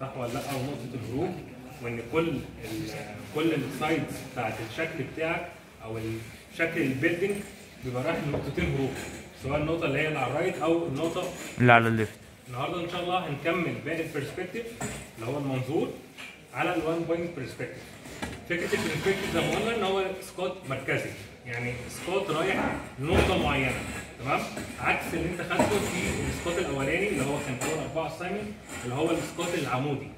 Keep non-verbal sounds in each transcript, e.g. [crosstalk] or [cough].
صح ولا لا ونقطه الهروب وإن كل ال كل ال sides بتاعت الشكل بتاعك أو شكل ال building بيبقى رايح لنقطتين هروب سواء النقطة اللي هي اللي على ال right أو النقطة اللي على ال left. النهارده إن شاء الله هنكمل باقي ال perspective اللي هو المنظور على ال one point perspective فكرة ال perspective زي ما قلنا إن هو سقوط مركزي يعني سقوط رايح لنقطه معينة. تمام؟ عكس اللي انت خدته في السقوط الاولاني اللي هو كان اول أربعة assignment اللي هو السقوط العمودي.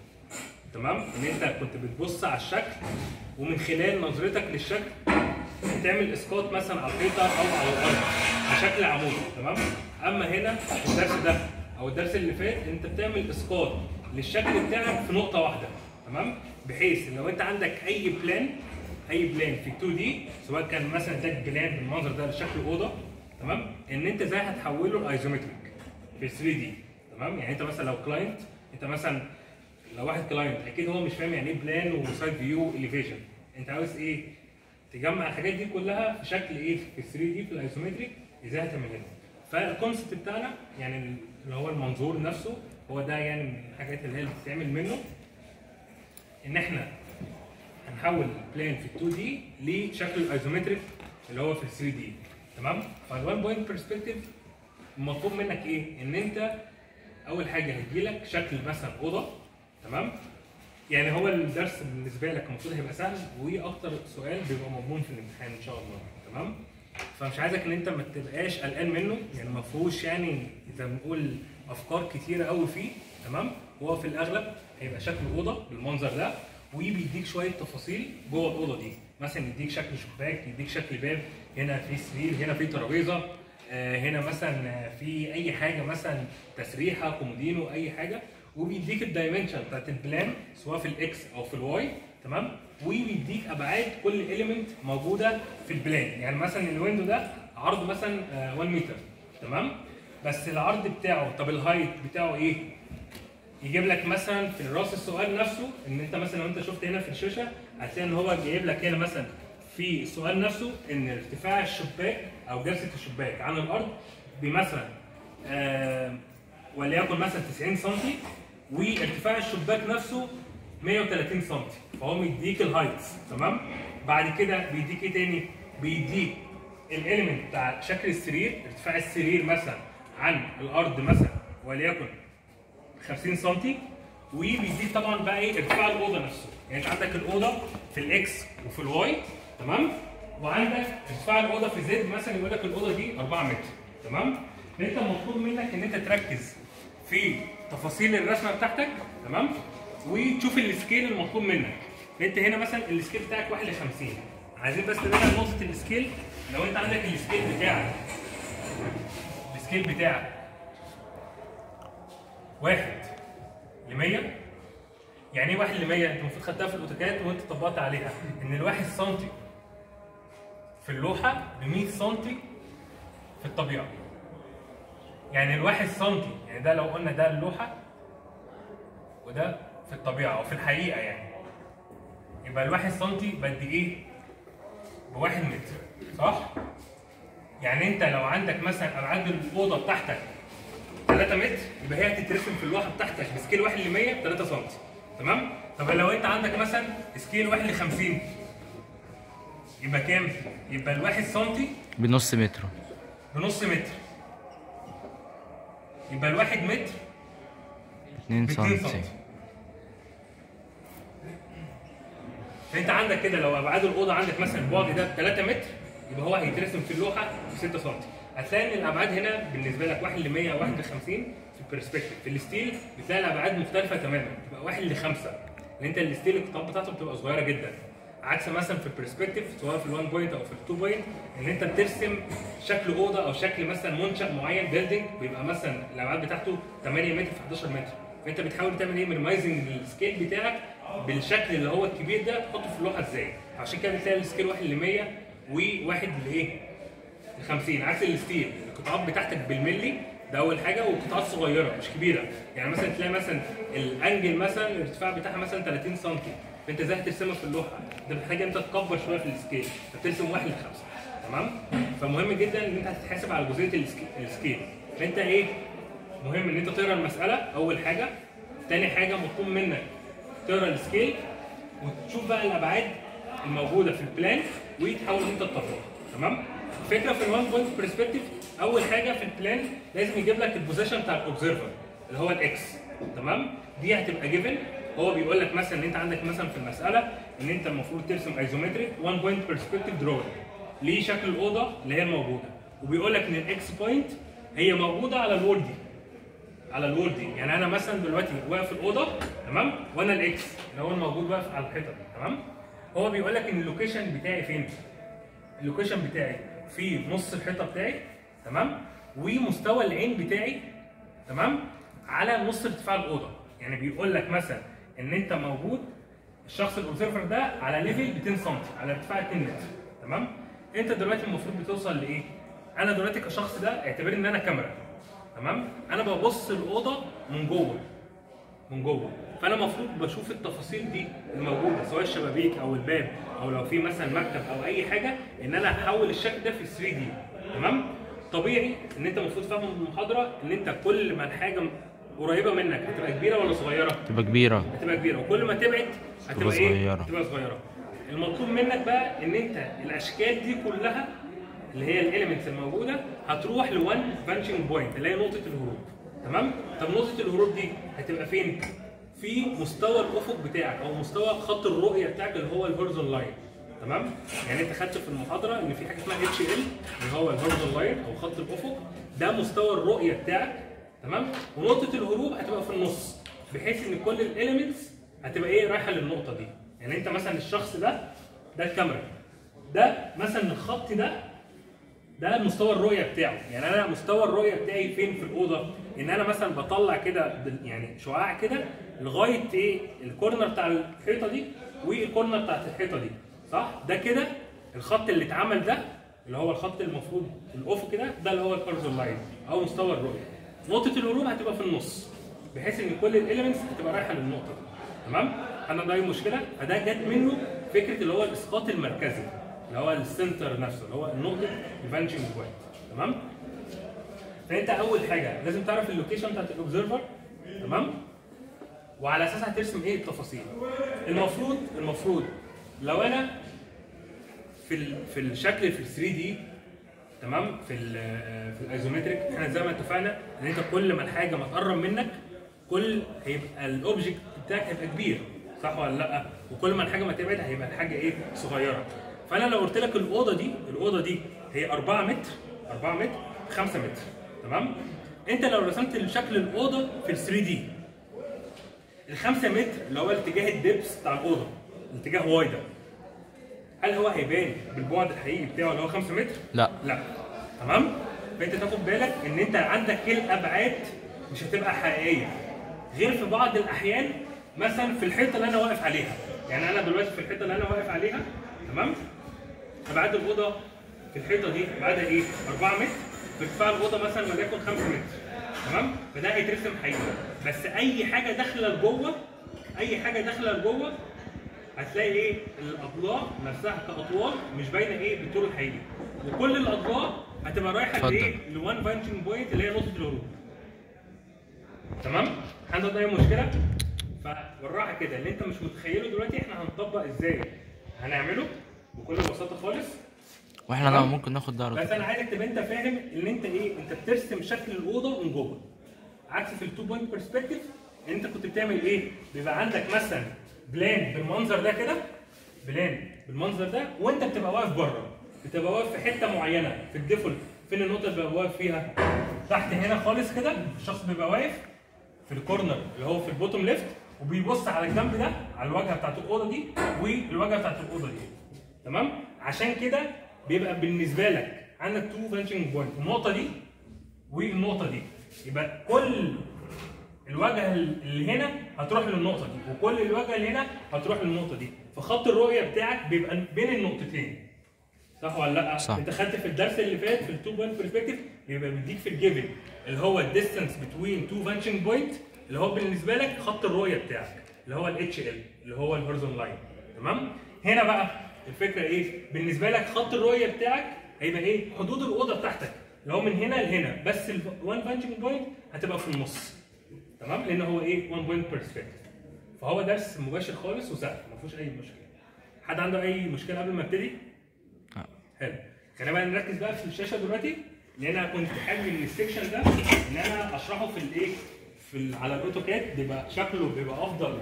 تمام؟ ان انت كنت بتبص على الشكل ومن خلال نظرتك للشكل تعمل اسقاط مثلا على الحيطة أو على الأرض بشكل عمودي. تمام؟ أما هنا في الدرس ده أو الدرس اللي فات انت بتعمل اسقاط للشكل بتاعك في نقطة واحدة. تمام؟ بحيث لو انت عندك أي plan أي plan في 2D سواء كان مثلا اداك plan بالمنظر ده لشكل أوضة تمام؟ ان انت إزاي هتحوله ل isometric في 3D تمام؟ يعني انت مثلا لو client انت مثلا لو واحد client أكيد هو مش فاهم يعني إيه plan و side view elevation انت عاوز إيه؟ تجمع الحاجات دي كلها في شكل إيه؟ في 3D في ال isometric إزاي هتعملها؟ فال concept بتاعنا يعني اللي هو المنظور نفسه هو ده يعني من الحاجات اللي هي بتتعمل منه. إن إحنا هنحول ال plan في 2D لشكل ال isometric اللي هو في 3D تمام؟ فال one point perspective المطلوب منك إيه؟ إن أنت أول حاجة هيجيلك شكل مثلا أوضة تمام؟ يعني هو الدرس بالنسبة لك المفروض هيبقى سهل وأكتر سؤال بيبقى مضمون في الامتحان إن شاء الله تمام؟ فمش عايزك إن أنت ما تبقاش قلقان منه يعني ما فيهوش يعني ما بنقول أفكار كتيرة قوي فيه تمام؟ هو في الأغلب هيبقى شكل أوضة بالمنظر ده وبيديك شوية تفاصيل جوه الأوضة دي. مثلا يديك شكل شباك يديك شكل باب هنا في سرير هنا في ترابيزة آه، هنا مثلا في أي حاجة مثلا تسريحة كومودينو أي حاجة وبيديك ال dimension بتاعت ال plan سواء في ال X أو في ال Y تمام؟ وبيديك أبعاد كل element موجودة في ال plan. يعني مثلا ال window ده عرض مثلا آه، 1 متر تمام؟ بس العرض بتاعه طب ال height بتاعه إيه؟ يجيب لك مثلا في راس السؤال نفسه إن أنت مثلا لو أنت شفت هنا في الشاشة هتلاقي إن هو جايب لك هنا مثلا في السؤال نفسه إن ارتفاع الشباك أو جلسة الشباك عن الأرض بمثلا آه وليكن مثلا 90 سم وارتفاع الشباك نفسه 130 سم فهو مديك ال heights تمام؟ بعد كده بيديك إيه تاني؟ بيديك ال element بتاع شكل السرير ارتفاع السرير مثلا عن الأرض مثلا وليكن 50 سم وبيديك طبعا بقى إيه؟ ارتفاع الأوضة نفسه. يعني أنت عندك الأوضة في ال X وفي ال Y تمام؟ وعندك ارتفاع الأوضة في Z مثلا يقول لك الأوضة دي 4 متر تمام؟ فانت مطلوب منك إن أنت تركز في تفاصيل الرسمة بتاعتك تمام؟ وتشوف ال scale المطلوب منك. أنت هنا مثلا ال scale بتاعك 1 ل 50 عايزين بس نرجع لنقطه ال scale. لو أنت عندك ال scale بتاعك ال scale بتاعك واحد ل 100 يعني إيه واحد ل 100 أنت المفروض خدتها في ال AutoCAD وأنت طبقت عليها. إن الواحد سنتي في اللوحة ب 100 سنتي في الطبيعة يعني الواحد سنتي يعني ده لو قلنا ده اللوحة وده في الطبيعة أو في الحقيقة يعني يبقى الواحد سنتي بقد إيه؟ بواحد متر صح؟ يعني أنت لو عندك مثلا ابعاد الأوضة بتاعتك 3 متر يبقى هي هتترسم في اللوحة بتاعتك ب scale 1 ل 100 3 سم تمام؟ طب لو أنت عندك مثلا scale 1 ل 50 يبقى كام؟ يبقى الواحد سنتي بنص متر. بنص متر. يبقى الواحد متر 2 ب 2 سم سم فانت عندك كده لو أبعاد الأوضة عندك مثلا البعد ده 3 متر يبقى هو هيترسم في اللوحة ب 6 سم هتلاقي إن الأبعاد هنا بالنسبة لك 1 ل 100 1 ل 50 في ال perspective في ال steel بتلاقي الأبعاد مختلفة تماما تبقى 1 ل 5 لأن أنت ال steel القطاعات بتاعته بتبقى صغيرة جدا. عكس مثلا في ال perspective سواء في ال 1 point أو في ال 2 point إن أنت بترسم شكل أوضة أو شكل مثلا منشأ معين building بيبقى مثلا الابعاد بتاعته 8 متر في 11 متر. فأنت بتحاول تعمل إيه؟ minimizing ال scale بتاعك بالشكل اللي هو الكبير ده تحطه في اللوحة إزاي؟ عشان كده بتلاقي ال scale 1 ل 100 وواحد لايه ل 50 عكس ال steel. القطاعات بتاعتك بالملي ده أول حاجة والقطاعات صغيرة مش كبيرة. يعني مثلا تلاقي مثلا ال angle مثلا الارتفاع بتاعها مثلا 30 سم فانت إزاي هترسمها في اللوحة. انت محتاج انت تكبر شوية في ال scale. فترسم 1 ل 5 تمام؟ فمهم جدا إن أنت هتتحاسب على جزئية ال sca- ال scale. فأنت إيه؟ مهم إن أنت تقرأ المسألة أول حاجة. تاني حاجة مطلوب منك تقرأ ال scale وتشوف بقى الأبعاد الموجودة في ال plan وتحاول أنت تطبقها. تمام؟ الفكرة في ال one point perspective أول حاجة في ال plan لازم يجيب لك ال position بتاع ال observer اللي هو ال X تمام؟ دي هتبقى given هو بيقول لك مثلا إن أنت عندك مثلا في المسألة إن أنت المفروض ترسم isometric 1 point perspective drawing ليه شكل الاوضه اللي هي الموجودة. وبيقول لك إن ال X point هي موجودة على ال wall دي على ال wall دي يعني أنا مثلا دلوقتي واقف في الأوضة تمام؟ وأنا ال X اللي هو الموجود واقف على الحيطة تمام؟ هو بيقول لك إن ال location بتاعي فين؟ ال location بتاعي في نص الحيطة بتاعي تمام؟ ومستوى العين بتاعي تمام؟ على نص ارتفاع الأوضة. يعني بيقول لك مثلا إن أنت موجود الشخص ال observer ده على level 200 سم على ارتفاع 2 متر تمام؟ أنت دلوقتي المفروض بتوصل لإيه؟ أنا دلوقتي كشخص ده اعتبر إن أنا كاميرا. تمام؟ أنا ببص الأوضة من جوه من جوه. فأنا المفروض بشوف التفاصيل دي الموجودة سواء الشبابيك أو الباب أو لو في مثلا مكتب أو أي حاجة إن أنا أحول الشكل ده في 3D تمام؟ طبيعي إن أنت المفروض فاهم من المحاضرة إن أنت كل ما الحاجة قريبة منك. هتبقى كبيرة ولا صغيرة؟ تبقى كبيرة. هتبقى كبيرة. وكل ما تبعد هتبقى إيه؟ صغيرة. هتبقى صغيرة. المطلوب منك بقى إن أنت الأشكال دي كلها اللي هي ال elements الموجودة هتروح ل one vanishing point اللي هي نقطة الهروب. تمام؟ طب نقطة الهروب دي هتبقى فين؟ في مستوى الأفق بتاعك أو مستوى خط الرؤية بتاعك اللي هو ال horizon line تمام؟ يعني أنت خدت في المحاضرة إن في حاجة اسمها HL اللي هو ال horizon line أو خط الأفق. ده مستوى الرؤية بتاعك. تمام؟ ونقطة الهروب هتبقى في النص بحيث إن كل ال elements هتبقى إيه رايحة للنقطة دي. يعني أنت مثلا الشخص ده ده الكاميرا. ده مثلا الخط ده ده مستوى الرؤية بتاعه. يعني أنا مستوى الرؤية بتاعي فين في الأوضة؟ إن أنا مثلا بطلع كده يعني شعاع كده لغاية إيه ال corner بتاع الحيطة دي وال corner بتاعت الحيطة دي. صح؟ ده كده الخط اللي اتعمل ده اللي هو الخط المفروض الافق كده ده اللي هو ال horizon line أو مستوى الرؤية. نقطة الهروب هتبقى في النص بحيث إن كل ال elements هتبقى رايحة للنقطة. دي تمام؟ أنا ده مشكلة؟ فده جت منه فكرة اللي هو الإسقاط المركزي اللي هو ال center نفسه اللي هو النقطه ال vanishing point تمام؟ فأنت أول حاجة لازم تعرف ال location بتاعت ال observer تمام؟ وعلى اساسها هترسم إيه التفاصيل؟ المفروض المفروض لو أنا في. في الشكل في ال 3D تمام؟ في ال في ال isometric إحنا زي ما اتفقنا إن أنت كل ما الحاجة ما تقرب منك كل هيبقى ال object بتاعك هيبقى كبير. صح ولا لأ؟ وكل ما الحاجة ما تبعد هيبقى الحاجة إيه؟ صغيرة. فأنا لو قلت لك الأوضة دي الأوضة دي هي 4 متر 4 متر 5 متر. تمام؟ أنت لو رسمت شكل الأوضة في ال 3 دي ال 5 متر اللي هو الاتجاه الدبس بتاع الأوضة الاتجاه واي ده هل هو هيبان بالبعد الحقيقي بتاعه اللي هو 5 متر؟ لا لا تمام؟ فأنت تاخد بالك إن أنت عندك الأبعاد مش هتبقى حقيقية غير في بعض الأحيان مثلا في الحيطة اللي أنا واقف عليها يعني أنا دلوقتي في الحيطة اللي أنا واقف عليها تمام؟ أبعاد الأوضة في الحيطة دي أبعادها إيه؟ 4 متر في ارتفاع الأوضة مثلا وليكن 5 متر تمام؟ فده هيترسم حقيقي بس أي حاجة داخلة لجوه أي حاجة داخلة لجوه هتلاقي إيه؟ الاضلاع نفسها كاطوال مش باينة إيه بالطول الحقيقي. وكل الاضلاع هتبقى رايحة. لإيه؟ ل one vanishing point اللي هي نقطة الهروب. تمام؟ عندك اي مشكلة؟ فبالراحه كده اللي انت مش متخيله دلوقتي إحنا هنطبق إزاي؟ هنعمله بكل بساطة خالص. وإحنا. لو ممكن ناخد ده بس. أنا عايزك تبقى انت فاهم ان انت إيه؟ انت بترسم شكل الأوضة من جوه. عكس في ال two point perspective انت كنت بتعمل إيه؟ بيبقى عندك مثلا plan بالمنظر ده كده plan بالمنظر ده وانت بتبقى واقف بره بتبقى واقف في حتة معينة في ال default فين النقطة اللي بيبقى واقف فيها؟ تحت هنا خالص كده الشخص بيبقى واقف في ال corner اللي هو في ال bottom left وبيبص على الجنب ده على الواجهة بتاعت الأوضة دي والواجهة بتاعت الأوضة دي. تمام؟ عشان كده بيبقى بالنسبة لك عندك two vanishing point النقطة دي والنقطة دي. يبقى كل الواجهه اللي هنا هتروح للنقطة دي وكل الواجهه اللي هنا هتروح للنقطة دي فخط الرؤية بتاعك بيبقى بين النقطتين صح ولا لأ؟ صح. انت خدت في الدرس اللي فات في ال two point perspective بيبقى بيديك في ال given اللي هو ال distance between two vanishing point اللي هو بالنسبة لك خط الرؤية بتاعك اللي هو ال HL اللي هو ال horizon line تمام؟ هنا بقى الفكرة إيه؟ بالنسبة لك خط الرؤية بتاعك هيبقى إيه؟ حدود الأوضة بتاعتك اللي هو من هنا لهنا بس ال one vanishing point هتبقى في النص تمام؟ لأن هو إيه؟ 1 point perspective فهو درس مباشر خالص وسهل ما فيهوش أي مشكلة. حد عنده أي مشكلة قبل ما أبتدي؟ لا. حلو. خلينا بقى نركز بقى في الشاشة دلوقتي. لأن أنا كنت حابب إن السكشن ده إن أنا أشرحه في الإيه؟ في على ال AutoCAD بيبقى شكله بيبقى أفضل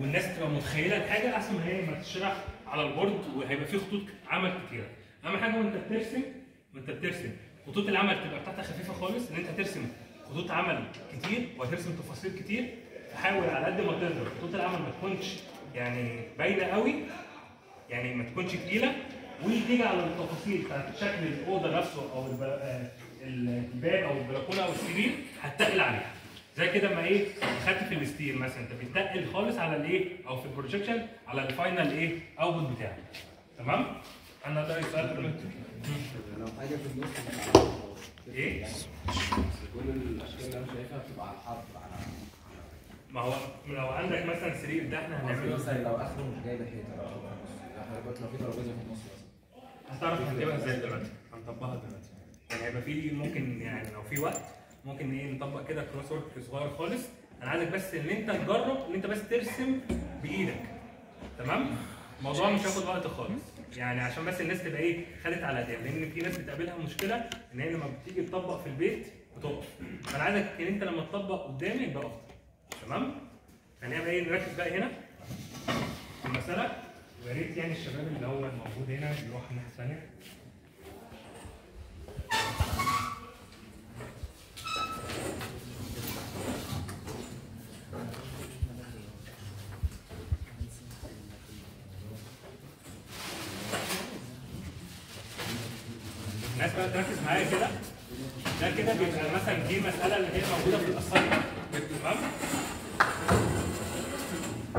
والناس تبقى متخيلة الحاجة أحسن ما هي ما تشرح على ال board وهيبقى فيه خطوط عمل كتيرة. أهم حاجة وأنت بترسم وأنت بترسم. خطوط العمل تبقى بتاعتها خفيفة خالص إن أنت ترسم. خطوط عمل كتير وهترسم تفاصيل كتير فحاول على قد ما تقدر خطوط العمل ما تكونش يعني باينة قوي يعني ما تكونش تقيلة وتيجي على التفاصيل بتاعت شكل الأوضة نفسه أو الب- آه، الباب أو البلكونة أو السرير هتتقل عليها. زي كده ما إيه خدت في ال steel مثلا أنت بتتقل خالص على الإيه أو في ال projection على ال final إيه output بتاعك. تمام؟ أنا ده سؤال قبل ما لو حاجة في النص. إيه كل الاشكال اللي أنا شايفها بتبقى على الحرف على ما هو لو عندك مثلا سرير ده إحنا هنعمله. مثلا لو آخره مش جايب حيطه لو في ترابيزة في النص مثلا. هتعرف هنجيبها إزاي دلوقتي؟ هنطبقها دلوقتي. يعني هيبقى في ممكن يعني لو في وقت ممكن إيه نطبق كده كروس ورك صغير خالص. أنا عايزك بس إن أنت تجرب إن أنت بس ترسم بإيدك. تمام؟ الموضوع مش هياخد وقت خالص. يعني عشان بس الناس تبقى إيه خدت على ايديها لأن في ناس بتقابلها مشكلة إن هي لما بتيجي تطبق في البيت بتقف. فأنا عايزك إن أنت لما تطبق قدامي يبقى أفضل. تمام؟ بقى إيه؟ نركز بقى هنا. في المسألة ويا ريت يعني الشباب اللي هو الموجود هنا يروح الناحية الثانية الناس بقى تركز معايا كده ده كده بيبقى مثلا دي مساله اللي هي موجوده في ال assignment تمام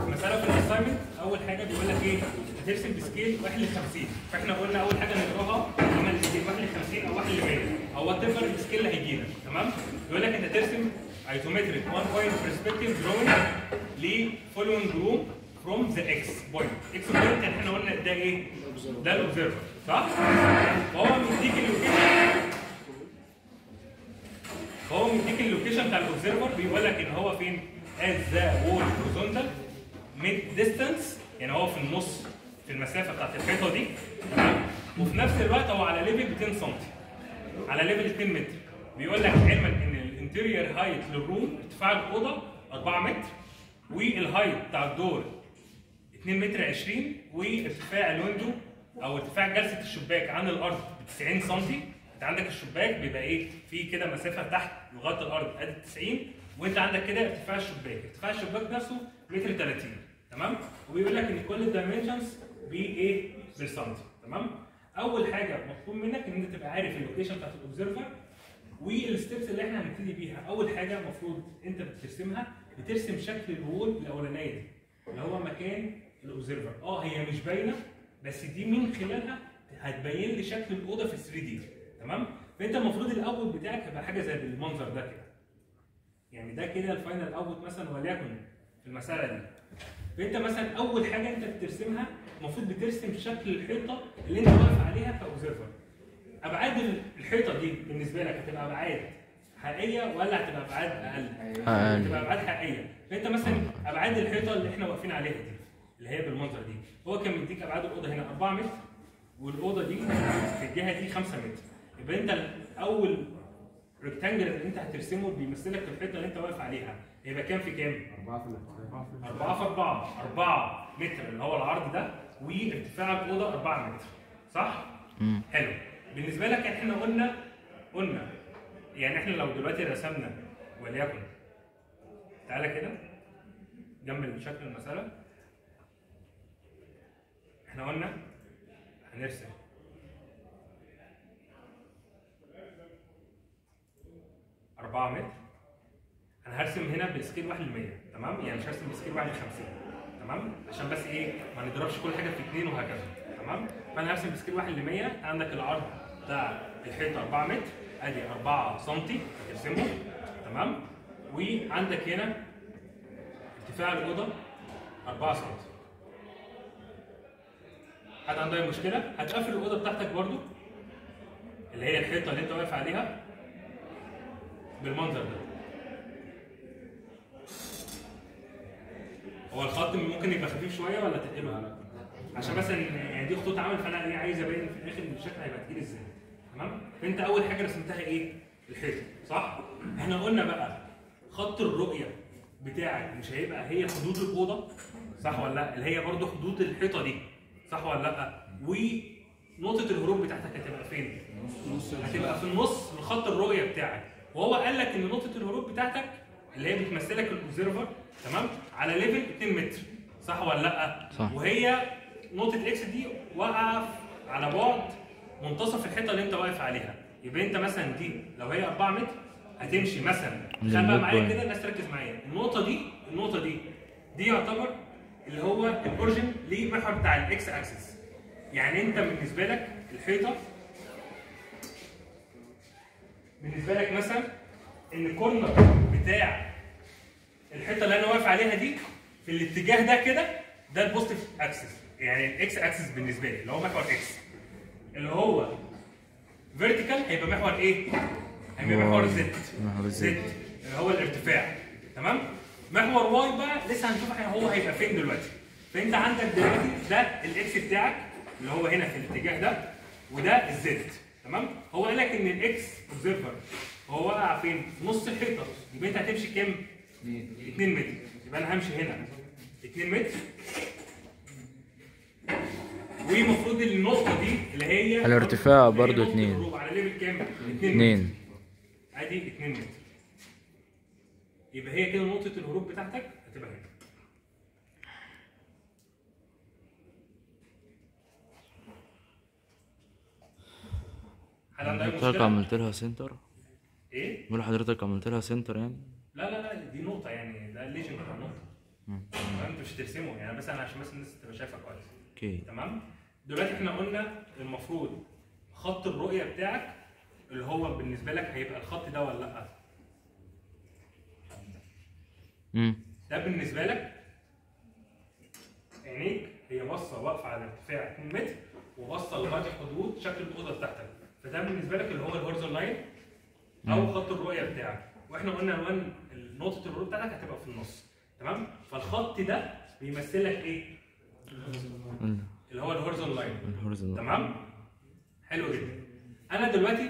مساله في ال assignment اول حاجة بيقول لك إيه هترسم ب scale 1 ل 50 فاحنا قلنا اول حاجة نقراها عمل scale 1 ل 50 أو 1 ل 100 أو whatever ال scale اللي هيجي لك تمام بيقول لك انت ترسم isometric 1 point perspective drawing ل following room from the X point X point يعني إحنا قلنا ده إيه؟ ده ال observer صح؟ فهو مديك ال location هو مديك ال location بتاع ال observer بيقول لك ان هو فين؟ at the wall horizontal mid distance يعني هو في النص في المسافه بتاعت الحيطه دي تمام وفي نفس الوقت هو على level 200 سم على level 2 متر بيقول لك علما ان ال interior height لل room ارتفاع الاوضه 4 متر وال height بتاع ال door 2 متر 20 وارتفاع ال window أو ارتفاع جلسه الشباك عن الأرض ب 90 سم انت عندك الشباك بيبقى إيه؟ في كده مسافة تحت لغاية الأرض أدي 90 وأنت عندك كده ارتفاع الشباك ارتفاع الشباك نفسه متر 30 تمام؟ وبيقول لك إن كل ال dimensions بايه بالسنتي تمام؟ أول حاجة مطلوب منك إن أنت تبقى عارف ال location بتاعت ال observer وال steps اللي إحنا هنبتدي بيها. أول حاجة المفروض أنت بترسمها بترسم شكل ال wall الأولانية دي اللي هو مكان ال observer آه هي مش باينة بس دي من خلالها هتبين لي شكل الأوضة في 3D تمام؟ فانت المفروض الأول بتاعك هيبقى حاجة زي المنظر ده كده. يعني ده كده ال final out مثلا وليكن في المسألة دي. فانت مثلا اول حاجة انت بترسمها المفروض بترسم شكل الحيطة اللي انت واقف عليها ك observer. أبعاد الحيطة دي بالنسبة لك هتبقى أبعاد حقيقية ولا هتبقى أبعاد أقل؟ أقل. هتبقى أبعاد حقيقية. فانت مثلا أبعاد الحيطة اللي إحنا واقفين عليها دي اللي هي بالمنظر دي هو كان مديك أبعاد الأوضة هنا 4 متر والأوضة دي في الجهة دي 5 متر. يبقى انت اول ريكتانجل اللي انت هترسمه بيمثلك الحيطة اللي انت واقف عليها. هيبقى كام في كام؟ أربعة في الارتفاع 4 في 4 4 متر اللي هو العرض ده وارتفاع الأوضة 4 متر. صح؟ مم. حلو. بالنسبة لك إحنا قلنا قلنا يعني إحنا لو دلوقتي رسمنا وليكن تعالى كده جنب شكل المسألة. إحنا قلنا هنرسم. أربعة متر. أنا هرسم هنا بسكيل 1 ل 100 تمام؟ يعني مش هرسم بسكيل 1 ل 50 تمام؟ عشان بس إيه؟ ما نضربش كل حاجة في اثنين وهكذا تمام؟ فأنا هرسم بسكيل 1 ل 100 عندك العرض بتاع الحيطه 4 متر أدي 4 سم هترسمه تمام؟ وعندك هنا ارتفاع الأوضة 4 سم حد عنده أي مشكلة؟ هتقفل الأوضة بتاعتك برضو اللي هي الحيطة اللي أنت واقف عليها. بالمنظر ده. هو الخط ممكن يبقى خفيف شوية ولا تقله عشان مثلا يعني دي خطوط عمل فأنا إيه عايز أبين في الآخر إن الشكل هيبقى تقيل إزاي. تمام؟ فأنت أول حاجة رسمتها إيه؟ الحيطة صح؟ إحنا قلنا بقى خط الرؤية بتاعك مش هيبقى هي حدود الأوضة صح ولا لأ؟ اللي هي برضو حدود الحيطة دي صح ولا لأ؟ ونقطة الهروب بتاعتك هتبقى فين؟ هتبقى في النص من خط الرؤية بتاعك. وهو قال لك إن نقطة الهروب بتاعتك اللي هي بتمثلك ال observer تمام؟ على level 2 متر. صح ولا لأ؟ صح. وهي نقطة X دي واقعة على بعد منتصف الحيطة اللي أنت واقف عليها. يبقى أنت مثلا دي لو هي 4 متر هتمشي مثلا. خلي بقى معايا. كده الناس تركز معايا. النقطة دي النقطة دي دي يعتبر اللي هو ال origin للمحور بتاع الاكس اكسس يعني أنت بالنسبة لك الحيطة بالنسبة لك مثلا إن ال corner بتاع الحيطة اللي أنا واقف عليها دي في الاتجاه ده كده ده ال positive X يعني الاكس اكسس بالنسبة لي اللي هو محور X اللي هو vertical هيبقى محور إيه؟ هيبقى محور Z محور Z. اللي هو الارتفاع. تمام؟ محور Y بقى لسه هنشوف هو هيبقى فين دلوقتي؟ فأنت عندك دلوقتي ده ال X بتاعك اللي هو هنا في الاتجاه ده وده ال Z تمام؟ هو قال لك إن ال X observer هو واقع فين؟ في نص الحيطة يبقى أنت هتمشي كام؟ 2 متر يبقى أنا همشي هنا 2 متر والمفروض النقطة دي اللي هي الارتفاع اتنين. الهروب على level كام؟ 2 اتنين أدي 2 متر يبقى هي كده نقطة الهروب بتاعتك هتبقى هنا حضرتك؟ عملت لها center؟ إيه؟ بقول حضرتك عملت لها center يعني؟ لا لا لا دي نقطة يعني ده ال legend بتاع. تمام؟ انت مش هترسمه يعني بس أنا عشان بس الناس تبقى شايفة كويس. okay. تمام؟ دلوقتي إحنا قلنا المفروض خط الرؤية بتاعك اللي هو بالنسبة لك هيبقى الخط ده ولا لأ؟ امم ده بالنسبة لك عينيك هي باصه واقفة على ارتفاع 2 متر وباصه لغايه حدود شكل الأوضة بتاعتك. فده بالنسبة لك اللي هو ال horizon line أو خط الرؤية بتاعك. وإحنا قلنا ال one نقطة الهروب بتاعتك هتبقى في النص. تمام؟ فالخط ده بيمثل لك إيه؟ اللي هو ال horizon line تمام؟ حلو جدا. أنا دلوقتي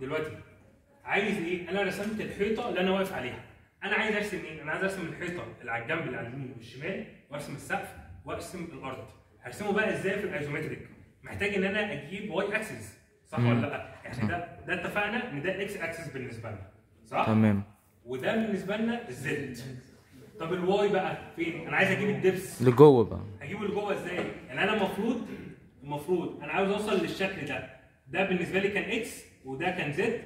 دلوقتي عايز إيه؟ أنا رسمت الحيطة اللي أنا واقف عليها. أنا عايز أرسم إيه؟ أنا عايز أرسم الحيطة اللي على الجنب اللي على اليمين والشمال وأرسم السقف وأرسم الأرض. هرسمه بقى إزاي في ال isometric محتاج إن أنا أجيب Y axis صح مم. ولا لا؟ يعني ده ده اتفقنا إن ده الاكس اكسس بالنسبة لنا. صح؟ تمام. وده بالنسبة لنا ال Z طب ال Y بقى فين؟ أنا عايز أجيب ال depth. لجوه بقى. هجيبه لجوه إزاي؟ يعني أنا المفروض المفروض أنا عاوز أوصل للشكل ده. ده بالنسبة لي كان X وده كان Z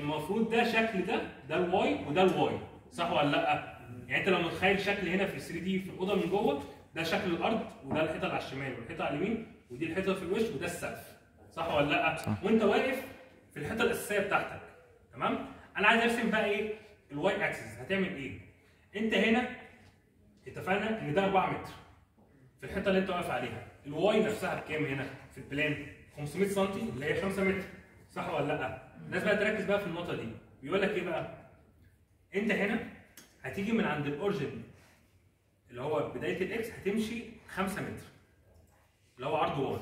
المفروض ده شكل ده ده ال Y وده ال Y. صح ولا لأ؟ يعني أنت لو متخيل شكل هنا في 3D في الأوضة من جوه ده شكل الأرض وده الحيطة على الشمال والحيطة على اليمين ودي الحيطة في الوش وده السقف. صح ولا لا؟ صح. وانت واقف في الحيطة الأساسية بتاعتك تمام؟ أنا عايز أرسم بقى إيه؟ ال Y axis هتعمل إيه؟ أنت هنا اتفقنا إن ده 4 متر في الحته اللي أنت واقف عليها ال Y نفسها بكام هنا في ال plan 500 سم اللي هي 5 متر صح ولا لا الناس بقى تركز بقى في النقطة دي بيقول لك إيه بقى أنت هنا هتيجي من عند ال origin اللي هو بداية ال X هتمشي 5 متر اللي هو عرض Y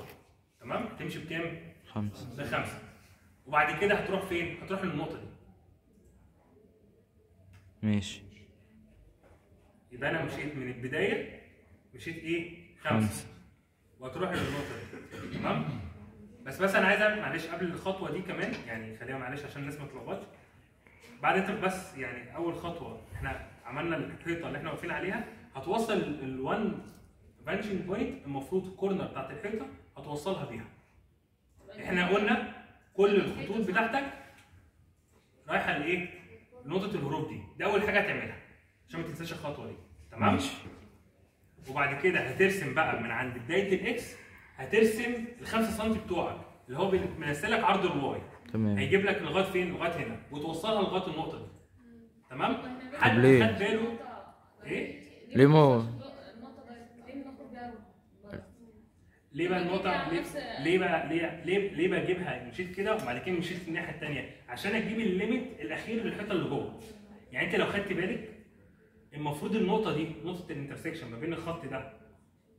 تمام؟ هتمشي بكام؟ خمسة. بخمسه وبعد كده هتروح فين؟ هتروح للنقطة دي. ماشي. يبقى أنا مشيت من البداية مشيت إيه؟ خمسة. خمسة. وهتروح للنقطة دي. تمام؟ بس بس أنا عايز أعمل- معلش قبل الخطوة دي كمان يعني خليها معلش عشان الناس ما تتلخبطش بعد انت بس يعني أول خطوة إحنا عملنا الحيطه اللي إحنا واقفين عليها هتوصل ال vanishing point المفروض ال corner بتاعت الحيطه هتوصلها بيها إحنا قلنا كل الخطوط بتاعتك رايحة لإيه؟ نقطه الهروب دي دي أول حاجة هتعملها عشان ما تنساش الخطوة دي تمام؟ ماشي. وبعد كده هترسم بقى من عند بداية ال X هترسم ال 5 سم بتوعك اللي هو بيمثلك عرض ال Y تمام هيجيب لك لغاية فين؟ لغاية هنا وتوصلها لغاية النقطة دي تمام؟ حد؟ خد باله إيه؟ ليه ما هو النقطة بقت ليه بنخرج بيها بره؟ ليه بقى بقى ليه, ليه بقى ليه ليه ليه بجيبها مشيت كده وبعد كده مشيت الناحية الثانية عشان أجيب ال limit الأخير للحيطة اللي جوه. يعني أنت لو خدت بالك المفروض النقطة دي نقطة الانترسكشن ما بين الخط ده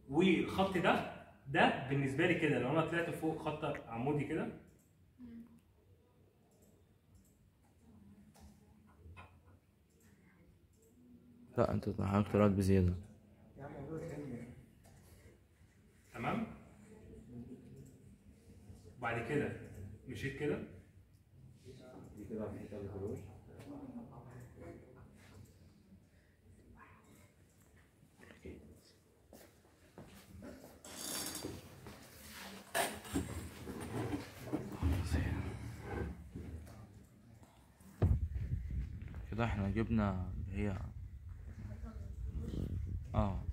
والخط ده ده بالنسبة لي كده لو أنا طلعت فوق خط عمودي كده. لا أنت حضرتك طلعت بزيادة. تمام؟ وبعد كده مشيت كده؟ دي كده على اللي في الوش كده إحنا جبنا هي آه.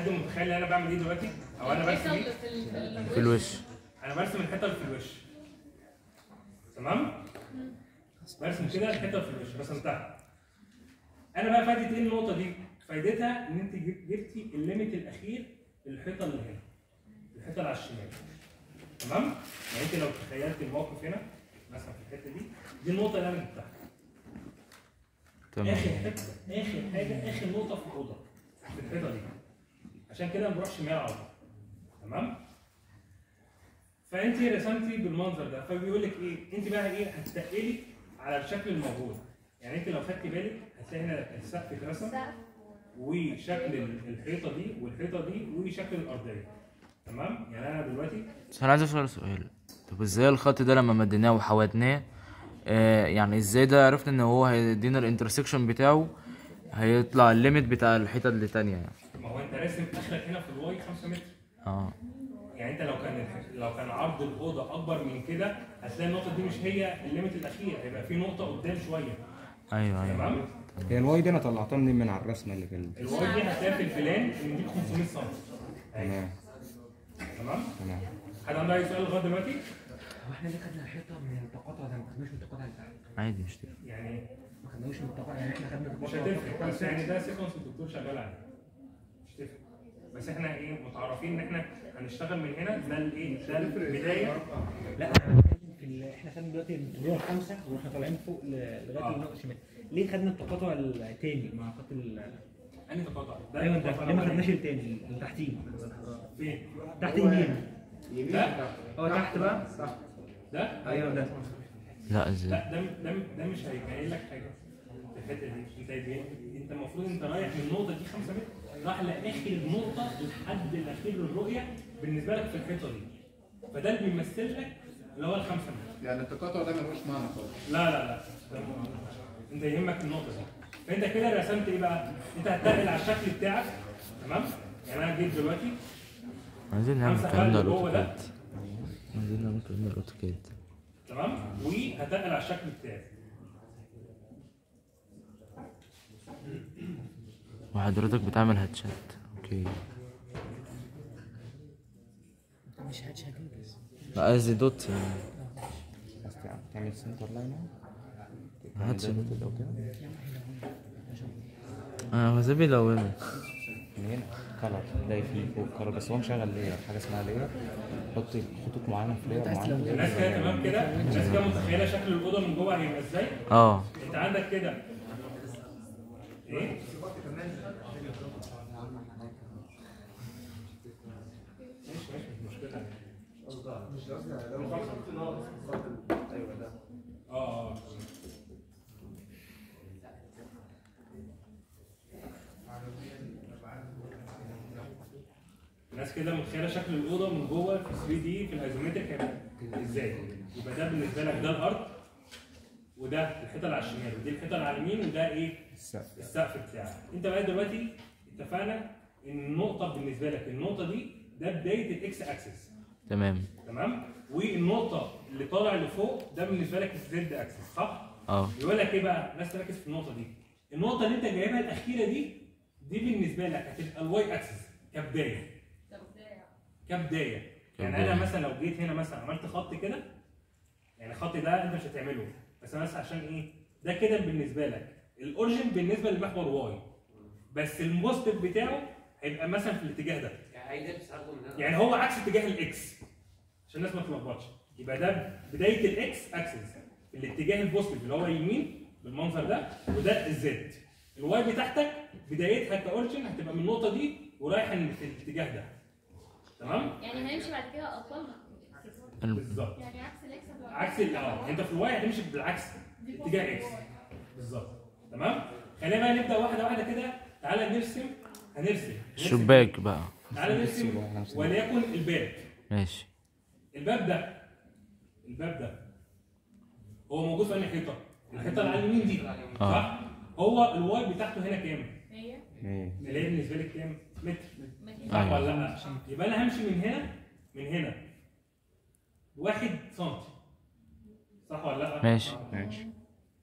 حد متخيل ان أنا بعمل إيه دلوقتي؟ أو أنا برسم إيه؟ في ال- في ال- في الوش. أنا برسم الحته اللي في الوش. تمام؟ برسم كده الحته اللي في الوش رسمتها. أنا بقى فايدة إيه النقطة دي؟ فايدتها إن أنت جب- جبتي الليميت الأخير للحيطة اللي هنا الحيطة اللي على الشمال. تمام؟ يعني أنت لو تخيلت الموقف هنا مثلا في الحتة دي دي النقطة اللي أنا جبتها. تمام. آخر حتة آخر حاجة آخر نقطة في الأوضة في الحيطة دي. عشان كده نروح شمال على طول. تمام؟ فانت رسمتي بالمنظر ده فبيقول لك إيه؟ انت بقى إيه؟ هتتقلي على الشكل الموجود. يعني انت لو خدتي بالك هتلاقي هنا السقف اترسم. وشكل ال- الحيطة دي والحيطة دي وشكل الأرضية. تمام؟ يعني أنا دلوقتي بس أنا عايز أسأل سؤال. طب إزاي الخط ده لما مديناه وحودناه آه يعني إزاي ده عرفنا إن هو هيدينا ال intersection بتاعه هيطلع ال limit بتاع الحتت اللي تانية يعني؟ ما هو انت راسم اخرك هنا في ال Y 5 متر. آه. يعني انت لو كان لو كان عرض الأوضة أكبر من كده هتلاقي النقطة دي مش هي ال limit الأخير هيبقى في نقطة قدام شوية. أيوه أيوه. تمام؟ هي ال Y دي أنا طلعتها منين؟ من على الرسمة اللي في ال- ال Y دي هتلاقي في ال plan إن دي 500 سم. تمام. تمام؟ تمام. حد عنده أي سؤال لغاية دلوقتي؟ هو إحنا ليه خدنا الحيطه من التقاطع ده؟ ما خدناش من التقاطع اللي تحت عادي مش تفرق. يعني ما خدناش من التقاطع يعني إحنا خدنا مش هتفرق. بس يعني ده سيكونس الدكتور شغال عليه. تفرق بس إحنا إيه متعرفين ان إحنا هنشتغل من هنا ده الايه ده البدايه لا أنا بتكلم في ال- إحنا خدنا دلوقتي الدور الخامسة وإحنا طالعين فوق لغاية آه. النقطه الشمال. ليه خدنا التقاطع التاني؟ مع خط ال أنهي تقاطع؟ ده أيوه ده ليه ما. خدناش التاني؟ اللي تحتيه فين؟ تحت يمين ده آه تحت بقى؟ ده أيوه ده. لا إزاي؟ لا ده ده ده مش هيبين لك حاجة. في الحتة دي. أنت أنت المفروض أنت رايح من النقطة دي 5 متر. رايح لآخر نقطه الحد الاخير للرؤيه بالنسبة لك في الحيطة دي. فده اللي بيمثل لك اللي هو ال 5 متر يعني التقاطع ده ملوش معنى خالص. لا لا لا. انت يهمك النقطة دي. فانت كده رسمت إيه بقى؟ انت هتنقل على الشكل بتاعك تمام؟ يعني أنا جيت دلوقتي. عايزين نعمل الكلام ده خلق جوه ده. الاوتوكاد عايزين نعمل الكلام ده الاوتوكاد تمام؟ وهتنقل على الشكل بتاعك وحضرتك بتعمل هاتشات. أوكي. مش هاتش هتنجز لا قصدي دوت يعني تعمل سنتر لاين هات تعمل ده كده؟ آه هو زي لو من هنا كلر تلاقي فيه فوق كلر بس هو مشغل لير حاجة اسمها لير حط خطوط معينة في لير معينة. الناس كده تمام كده الناس كده متخيلة شكل الأوضة من جوه هيبقى إزاي؟ آه. أنت عندك كده. إيه؟ الناس كده متخيلة شكل الأوضة من جوه في 3D في ال isometric إزاي؟ يبقى ده بالنسبة لك ده الأرض؟ وده الحيطة اللي على الشمال ودي الحيطة اللي على اليمين وده إيه؟ السقف. السقف بتاعك أنت بقى دلوقتي اتفقنا إن النقطة بالنسبة لك النقطة دي ده بداية الاكس اكسس تمام. تمام؟ والنقطة اللي طالع لفوق ده بالنسبة لك الزد اكسس صح؟ آه. يقول لك إيه بقى؟ الناس تركز في النقطة دي. النقطة اللي أنت جايبها الأخيرة دي دي بالنسبة لك هتبقى ال Y axis كبداية. بتاع كبداية. يعني. أنا مثلا لو جيت هنا مثلا عملت خط كده يعني الخط ده أنت مش هتعمله. بس أنا بس عشان إيه؟ ده كده بالنسبة لك. ال origin بالنسبة للمحور Y. بس ال positive بتاعه هيبقى مثلا في الاتجاه ده. يعني يعني هو عكس اتجاه ال X عشان الناس ما تتلخبطش. يبقى ده بداية الاكس اكسس الاتجاه ال positive اللي هو يمين بالمنظر ده وده ال Z ال Y بتاعتك بدايتها ك origin هتبقى من النقطة دي ورايحة في الاتجاه ده. تمام؟ يعني هنمشي بعد كده اطول بالظبط. يعني عكس عكس ال- آه انت في ال Y هتمشي بالعكس اتجاه X بالظبط تمام خلينا بقى نبدأ واحدة واحدة كده تعالى نرسم هنرسم هنرسم. شباك بقى تعالى نرسم وليكن الباب ماشي الباب ده الباب ده هو موجود في أنهي حيطة؟ الحيطة اللي على اليمين دي آه. صح؟ هو الواي بتاعته هنا كام؟ هي إيه اللي هي بالنسبة لك كام؟ متر متر. صح أيوة. ولا لأ؟ يبقى أنا همشي من هنا من هنا واحد سنتي صح ولا لا؟ ماشي. ماشي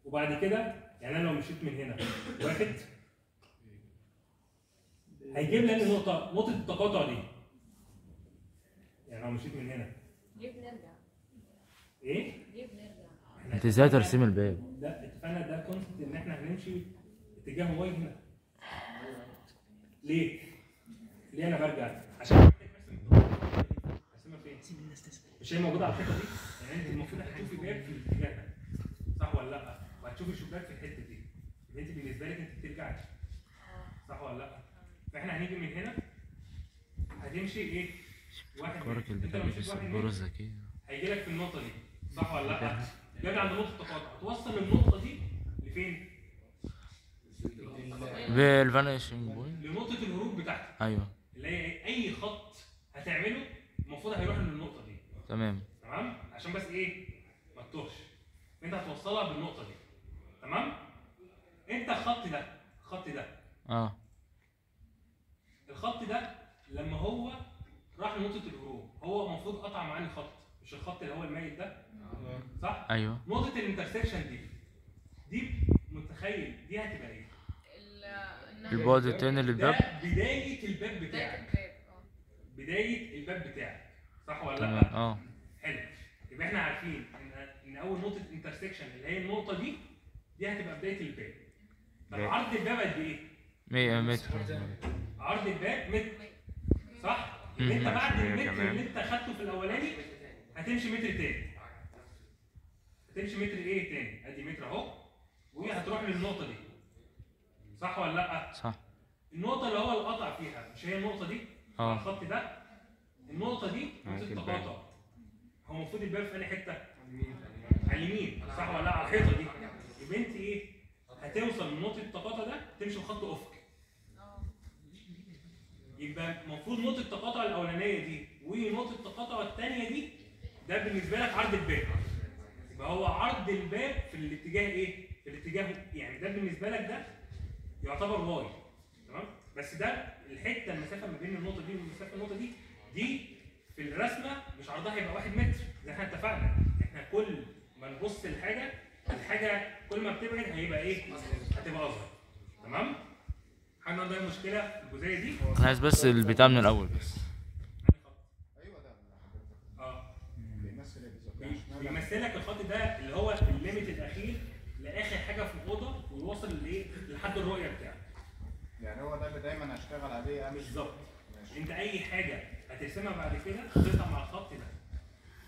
وبعد كده يعني أنا لو مشيت من هنا واحد هيجيب لي أنهي نقطة نقطة التقاطع دي يعني لو مشيت من هنا ليه بنرجع؟ إيه؟ ليه بنرجع؟ أنت إزاي ترسيم الباب ده اتفقنا ده concept إن إحنا هنمشي اتجاه Y هنا ليه؟ ليه أنا برجع؟ عشان؟ مش هي موجودة على الحتة دي؟ يعني انت المفروض هتشوفي باب في الاتجاه ده صح ولا لأ؟ وهتشوفي شباك في الحتة دي يبقى انت بالنسبة لك انت بترجعي صح ولا لأ؟ فاحنا هنيجي من هنا هتمشي إيه؟ واحد كورك البورة متر الذكية هيجي لك في النقطة دي صح ولا لأ؟ جاي عند نقطة التقاطع توصل النقطة دي لفين؟ بالفانيشنج بوينت لنقطة الهروب بتاعتك أيوه اللي هي؟ أي خط هتعمله المفروض هيروح للنقطة دي تمام تمام؟ عشان بس إيه؟ ما تتوهش. أنت هتوصلها بالنقطة دي. تمام؟ أنت الخط ده الخط ده. آه. الخط ده لما هو راح لنقطة الهروب هو المفروض قطع معاني خط مش الخط اللي هو الميت ده. صح؟ أيوه. نقطة الانترسكشن دي دي متخيل دي هتبقى إيه؟ البعد التاني ده للباب؟ بداية الباب بتاعك. الباب آه. بداية الباب بتاعك. صح ولا لا؟ آه. حلو. يبقى إحنا عارفين إن إن أول نقطة انترسكشن اللي هي النقطة دي دي هتبقى بداية الباب طب باب. عرض الباب قد إيه؟ 100 متر عرض الباب متر صح؟ أنت بعد المتر. اللي أنت خدته في الأولاني هتمشي متر تاني هتمشي متر إيه تاني؟ أدي متر أهو وهتروح للنقطة دي صح ولا لأ؟ صح النقطة اللي هو القطع فيها مش هي النقطة دي؟ آه. الخط ده النقطة دي الباب. التقاطع هو المفروض الباب في أنهي حتة؟ على اليمين صح ولا لا؟ على الحيطة دي يبقى أنت إيه؟ هتوصل من نقطة التقاطع ده تمشي بخط أفقي يبقى المفروض نقطة التقاطع الأولانية دي ونقطة التقاطع الثانية دي ده بالنسبة لك عرض الباب يبقى هو عرض الباب في الاتجاه إيه؟ في الاتجاه يعني ده بالنسبة لك ده يعتبر واي تمام بس ده الحتة المسافة ما بين النقطة دي والمسافة النقطة دي دي في الرسمة مش عرضها هيبقى واحد متر زي ما إحنا اتفقنا إحنا كل ما نبص للحاجه الحاجة كل ما بتبعد هيبقى إيه؟ هتبقى أصغر تمام؟ حد عنده أي مشكلة في الجزئية دي؟ أنا عايز بس البتاع من الأول بس بالظبط؟ بي- بيمثلك الخط ده اللي هو ال limit الأخير لآخر حاجة في الأوضة ويوصل لإيه؟ لحد الرؤية بتاعك يعني هو ده اللي دايما هشتغل عليه بالظبط أنت أي حاجة هترسمها بعد كده هتطلع مع الخط ده.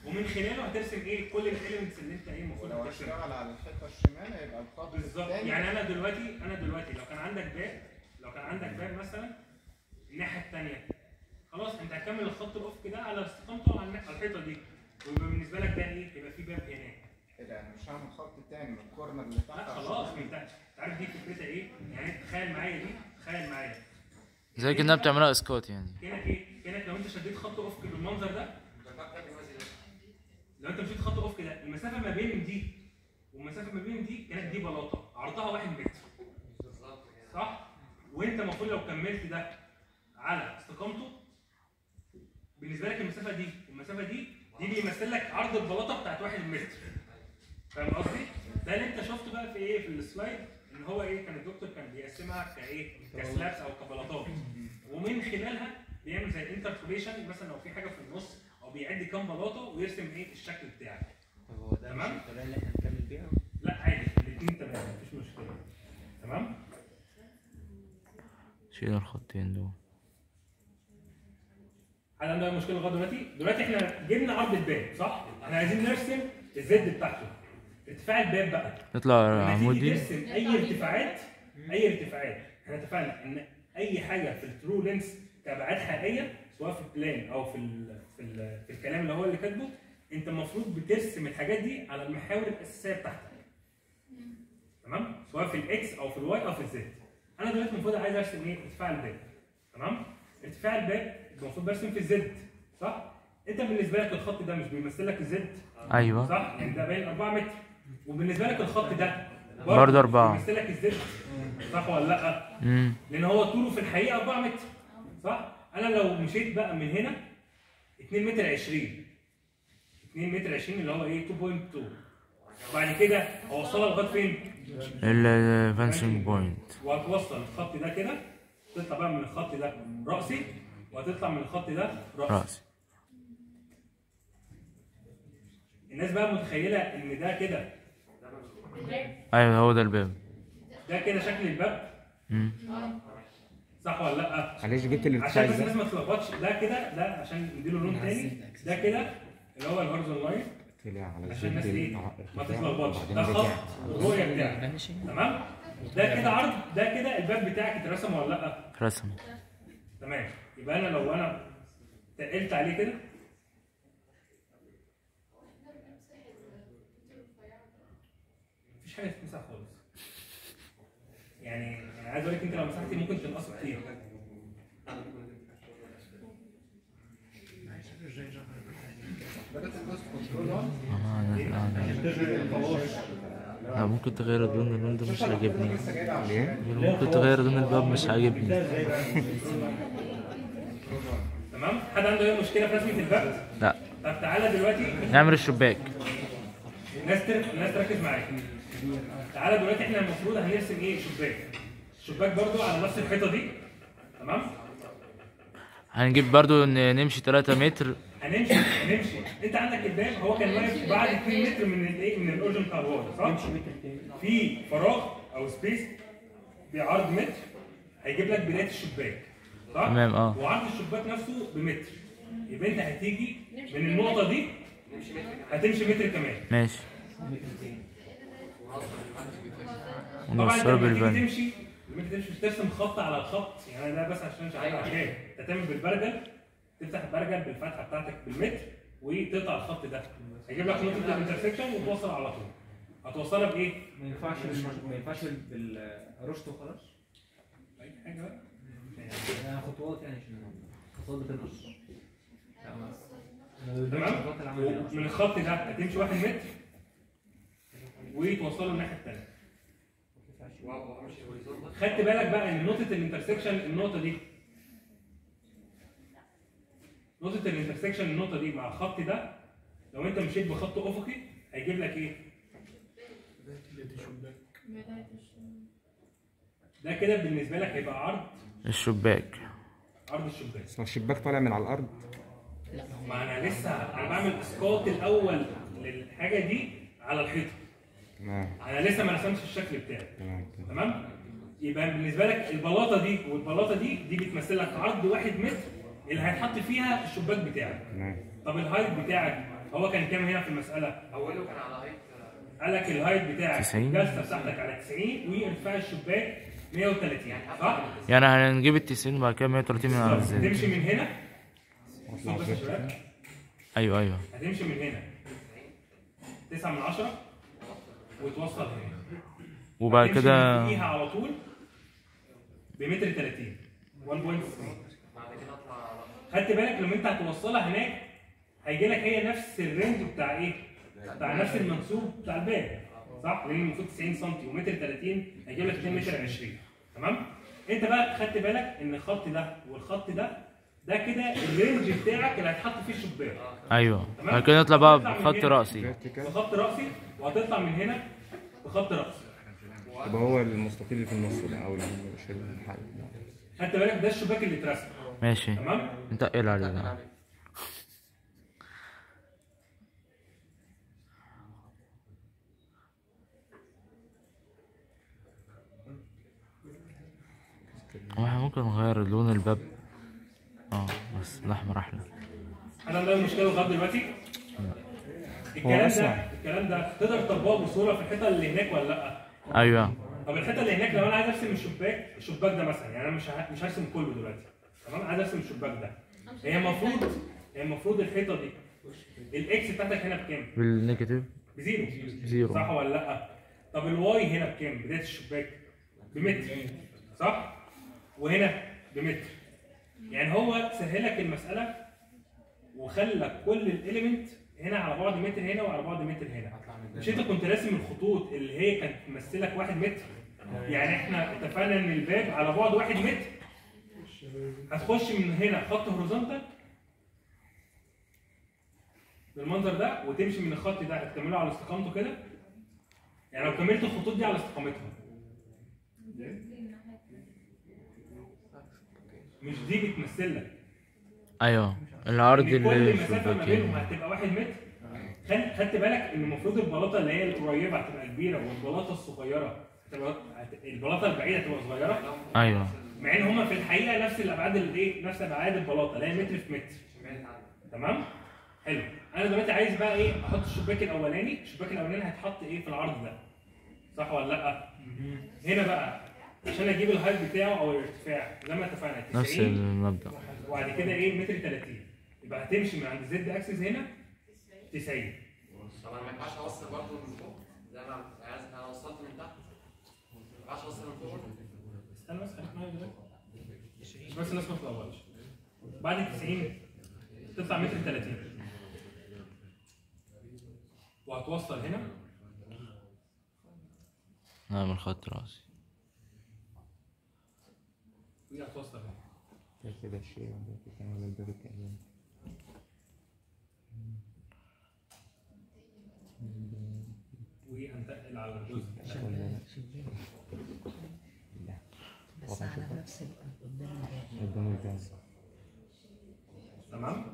ومن خلاله هترسم إيه؟ كل ال elements اللي أنت إيه المفروض لو هشتغل على الحته الشمال هيبقى الخط بالظبط. يعني أنا دلوقتي أنا دلوقتي لو كان عندك باب لو كان عندك باب مثلا الناحية الثانية خلاص أنت هتكمل الخط الافقي ده على استقامته على الحيطة دي. ويبقى بالنسبة لك ده إيه؟ يبقى في باب هناك. إيه ده؟ أنا مش هعمل خط تاني من الكورنر اللي تحت لا خلاص. أنت عارف دي فكرتها إيه؟ يعني تخيل معايا دي تخيل معايا. زي كأنها بتعملها اسقاط يعني. كأنك إيه؟ كانك لو انت شديت خط افقي بالمنظر ده لو انت مشيت خط افقي ده المسافة ما بين دي والمسافة ما بين دي كانت دي بلاطة عرضها واحد متر. صح؟ وانت المفروض لو كملت ده على استقامته بالنسبة لك المسافة دي والمسافه دي دي بيمثل لك عرض البلاطة بتاعت واحد متر. فاهم قصدي؟ ده اللي انت شفته بقى في إيه في السلايد ان هو إيه كان الدكتور كان بيقسمها ك إيه ك slabs أو كبلاطات. ومن خلالها بيعمل زي interpolation مثلا لو في حاجة في النص أو بيعد كام بلاطة ويرسم إيه الشكل بتاعك. طب هو ده تمام. الطريقة اللي إحنا هنكمل بيها؟ لا عادي الاثنين تمام مفيش مشكلة. تمام؟ شيل الخطين دول. حد عنده أي مشكلة لغاية دلوقتي؟ دلوقتي إحنا جبنا عرض الباب صح؟ إحنا عايزين نرسم ال Z بتاعته. ارتفاع الباب بقى. نطلع عمودي. ترسم أي ارتفاعات أي ارتفاعات. إحنا اتفقنا إن أي حاجة في ال true length كابعاد حقيقية سواء في ال plan أو في ال في, ال في الكلام اللي هو اللي كاتبه أنت المفروض بترسم الحاجات دي على المحاور الأساسية بتاعتك. تمام؟ سواء في ال X أو في ال Y أو في ال Z أنا دلوقتي المفروض عايز أرسم إيه؟ ارتفاع الباب تمام؟ ارتفاع الباب المفروض برسم في ال Z صح؟ أنت بالنسبة لك الخط ده مش بيمثل لك ال Z أيوه. صح؟ يعني ده باين 4 متر. وبالنسبة لك الخط ده برضه أربعة. بيمثل لك ال Z صح ولا لأ؟ امم لأن هو طوله في الحقيقة 4 متر. صح؟ أنا لو مشيت بقى من هنا 2 متر 20 2 متر 20 اللي هو إيه 2.2 وبعد كده اوصلها لغاية فين؟ ال vanishing point وهتوصل الخط ده كده. تطلع بقى من الخط ده رأسي وهتطلع من الخط ده رأسي. رأسي. الناس بقى متخيلة إن ده كده. أيوه هو ده الباب. ده كده شكل الباب؟ امم صح ولا لأ؟ معلش جبت الارتفاع عشان بس؟ الناس ما تتلخبطش ده كده ده عشان نديله لون تاني. ده كده اللي هو ال horizon line طلع على عشان الناس إيه؟ ال Z ما تتلخبطش. ده خط الرؤية بتاعك. تمام؟ ده كده عرض؟ ده كده الباب بتاعك اترسم ولا لأ؟ رسم. تمام. يبقى أنا لو أنا تقلت عليه كده. مفيش حاجة تتمسح خالص. يعني أنا عايز أقول لك انت لو مسحتي ممكن تنقصه كتير لا ممكن تغير اللون اللون ده مش عاجبني. ليه؟ ممكن تغير لون الباب مش عاجبني. تمام؟ حد عنده أي مشكلة في رسمة الباب؟ لا. طب تعالى دلوقتي. نعمل الشباك. الناس. الناس تركز معايا. تعالى دلوقتي إحنا المفروض هنرسم إيه؟ شباك. الشباك برضو على نفس الحيطة دي. تمام؟ هنجيب برضو نمشي 3 متر. هنمشي هنمشي. انت عندك الباب هو كان واقف بعد 2 متر من الايه من ال origin بتاع الوضع صح؟ في فراغ أو space بعرض متر هيجيب لك بدايه الشباك صح؟ تمام، آه. وعرض الشباك نفسه بمتر. يبقى انت هتيجي من النقطة دي هتمشي متر كمان. ماشي. طبعا انت تمشي تيجي تمشي مش ترسم خط على الخط يعني ده بس عشان شغال عشان انت تعمل بالبرجل تفتح البرجل بالفتحة بتاعتك بالمتر وتقطع الخط ده. هيجيب لك نقطة ال intersection وتوصل على طول. هتوصلها بايه؟ ما ينفعش ما ينفعش بال rush وخلاص؟ أي حاجة بقى؟ أنا خطوات يعني عشان خطوات بتنقص. ما تمام؟ ومن الخط ده هتمشي واحد متر وتوصله الناحية الثانية خدت بالك بقى إن نقطة ال intersection النقطة دي. نقطة الانترسكشن النقطة دي مع الخط ده لو أنت مشيت بخط أفقي هيجيب لك إيه؟ ده كده بالنسبة لك هيبقى عرض. الشباك. عرض الشباك. هو الشباك طالع من على الأرض. ما أنا لسه أنا بعمل أسقاط الأول للحاجة دي على الحيطة. تمام أنا لسه ما رسمتش الشكل بتاعي. تمام تمام. يبقى بالنسبة لك البلاطة دي والبلاطة دي دي بتمثل لك عرض واحد متر اللي هيتحط فيها الشباك بتاعك. تمام طب ال height بتاعك هو كان كام هنا في المسألة؟ أوله كان على height. قال لك ال height بتاعك 90. الجلسه بتاعتك على 90 وارتفاع الشباك 130 صح؟ يعني هنجيب ال 90 وبعد كده 130 من على هتمشي من هنا. أيوه أيوه. هتمشي من هنا. 9 من 10 وتوصل هنا وبعد كده من فوقيها على طول بمتر 30 1.3 خدت بالك لما انت هتوصلها هناك هيجي لك هي نفس ال range بتاع إيه؟ بتاع نفس المنسوب بتاع الباب صح؟ لأن المفروض 90 سم ومتر 30 هيجيب لك 2 متر 20 تمام؟ انت بقى خدت بالك ان الخط ده والخط ده ده كده ال range بتاعك اللي هتحط فيه الشباك. أيوه؟ بعد كده نطلع بقى بخط. رأسي. بخط رأسي وهتطلع من هنا بخط رأسي. يبقى هو المستطيل اللي في النص ده أو اللي مش الحل خدت بالك؟ ده الشباك اللي اترسم. ماشي. تمام؟ انتقل عليه ده. هو إحنا ممكن نغير لون الباب؟ آه بس الاحمر أحلى أنا ده المشكلة لغايه دلوقتي الكلام ده. الكلام ده تقدر تطبقه بصورة في الحته اللي هناك ولا لأ؟ أيوه طب الحته اللي هناك لو أنا عايز أرسم الشباك الشباك ده مثلا يعني أنا مش ه- مش هرسم كله دلوقتي تمام عايز أرسم الشباك ده هي المفروض هي المفروض الحيطة دي ال X بتاعتك هنا بكام؟ بال negative ب zero zero. صح ولا لأ؟ طب ال Y هنا بكام؟ بداية الشباك بمتر صح؟ وهنا بمتر يعني هو سهلك المسألة وخلى كل ال element هنا على بعد متر هنا وعلى بعد متر هنا. مش انت كنت راسم الخطوط اللي هي كانت تمثلك واحد متر؟ يعني إحنا اتفقنا ان الباب على بعد واحد متر. هتخش من هنا خط horizontal بالمنظر ده وتمشي من الخط ده هتكمله على استقامته كده. يعني لو كملت الخطوط دي على استقامتها. مش دي بتمثل لك. أيوه العرض ان كل اللي مسافة ما بينهم الشباكين هتبقى واحد متر. خد- خدت بالك إن المفروض البلاطة اللي هي القريبة هتبقى كبيرة والبلاطة الصغيرة هتبقى هت- البلاطة البعيدة هتبقى صغيرة؟ أيوه. مع إن هما في الحقيقة نفس الأبعاد الايه نفس أبعاد البلاطة اللي هي متر في متر. تمام؟ حلو. أنا دلوقتي عايز بقى إيه أحط الشباك الأولاني. الشباك الأولاني هيتحط إيه في العرض ده؟ صح ولا لأ؟ هنا بقى. عشان أجيب الهايت بتاعه أو الارتفاع. زي ما اتفقنا. نفس 90 المبدأ. وبعد كده إيه؟ متر 30 يبقى هتمشي من عند زد أكسس هنا. 90 طب أنا ما ينفعش أوصل برضه من فوق؟ زي ما أنا وصلت من تحت. ما ينفعش أوصل من فوق. استنى بس مش بس الناس ما تتلخبطش بعد ال 90 تطلع متر 30 وهتوصل هنا. نعمل خط راسي. هنا ده كده الشيء ده كده ولا الباب التاني وهنتقل على الجزء لا بس على نفس قدام الباب تمام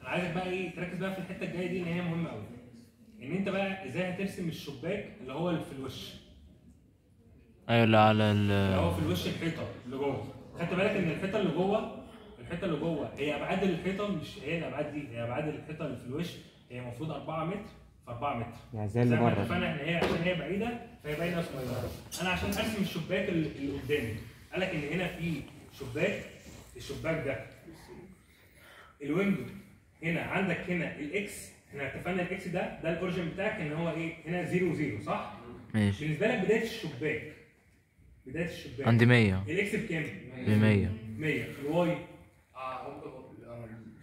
أنا عايزك بقى إيه تركز بقى في الحته الجايه دي ان هي مهمه قوي ان انت بقى إزاي هترسم الشباك اللي هو اللي في الوش أيوه اللي على اللي هو ال في الوش الحيطة اللي جوه. خدت بالك إن الحيطة اللي جوه الحيطة اللي جوه هي أبعاد الحيطة مش هي الأبعاد دي هي أبعاد الحيطة اللي في الوش. هي المفروض 4 متر في 4 متر. يعني زي اللي بره. اتفقنا إن هي عشان هي بعيدة فهي باينه صغيره أنا عشان أرسم الشباك اللي اللي قدامي قال لك إن هنا في شباك الشباك ده. ال window هنا عندك هنا ال X إحنا اتفقنا ال X ده ده ال origin بتاعك إن هو إيه؟ هنا 0 0 صح؟ ماشي. بالنسبة لك بداية الشباك بداية الشباك. عندي 100 ال X بكام ب 100 100 ال Y. آه ممكن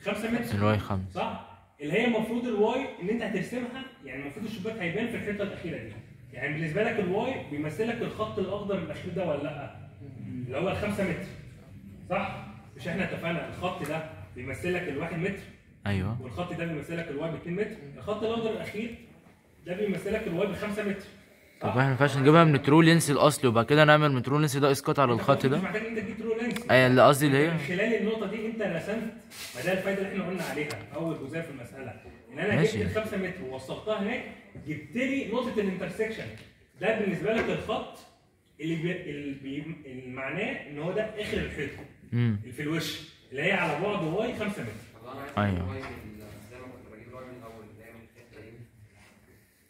5 متر ال Y 5 صح؟ اللي هي المفروض ال Y إن أنت هترسمها يعني المفروض الشباك هيبان في الحته الأخيرة دي. يعني بالنسبة لك ال y بيمثلك الخط الأخضر الأخير ده ولا لأ؟ اللي هو الخمسة متر. صح؟ مش إحنا اتفقنا. الخط ده بيمثلك الواحد متر. أيوه. والخط ده بيمثلك ال y ب 2 متر. الخط الأخضر الأخير ده بيمثلك ال y ب 5 متر. طب إحنا ما ينفعش نجيبها من ال true length الاصلي وبعد كده نعمل من true length ده إسقاط على الخط مش ده؟ محتاج ان انت تجيب true length. أيوه اللي قصدي اللي هي؟ من خلال النقطة دي أنت رسمت ما ده الفايدة اللي إحنا قلنا عليها اول جزئيه في المسألة. إن أنا ماشي. جبت ال 5 متر ووصلتها هناك جبت لي نقطة ال intersection. ده بالنسبة لك الخط اللي, بي... اللي بي... معناه إن هو ده آخر الحيطة. امم اللي في الوش اللي هي على بعد y 5 متر.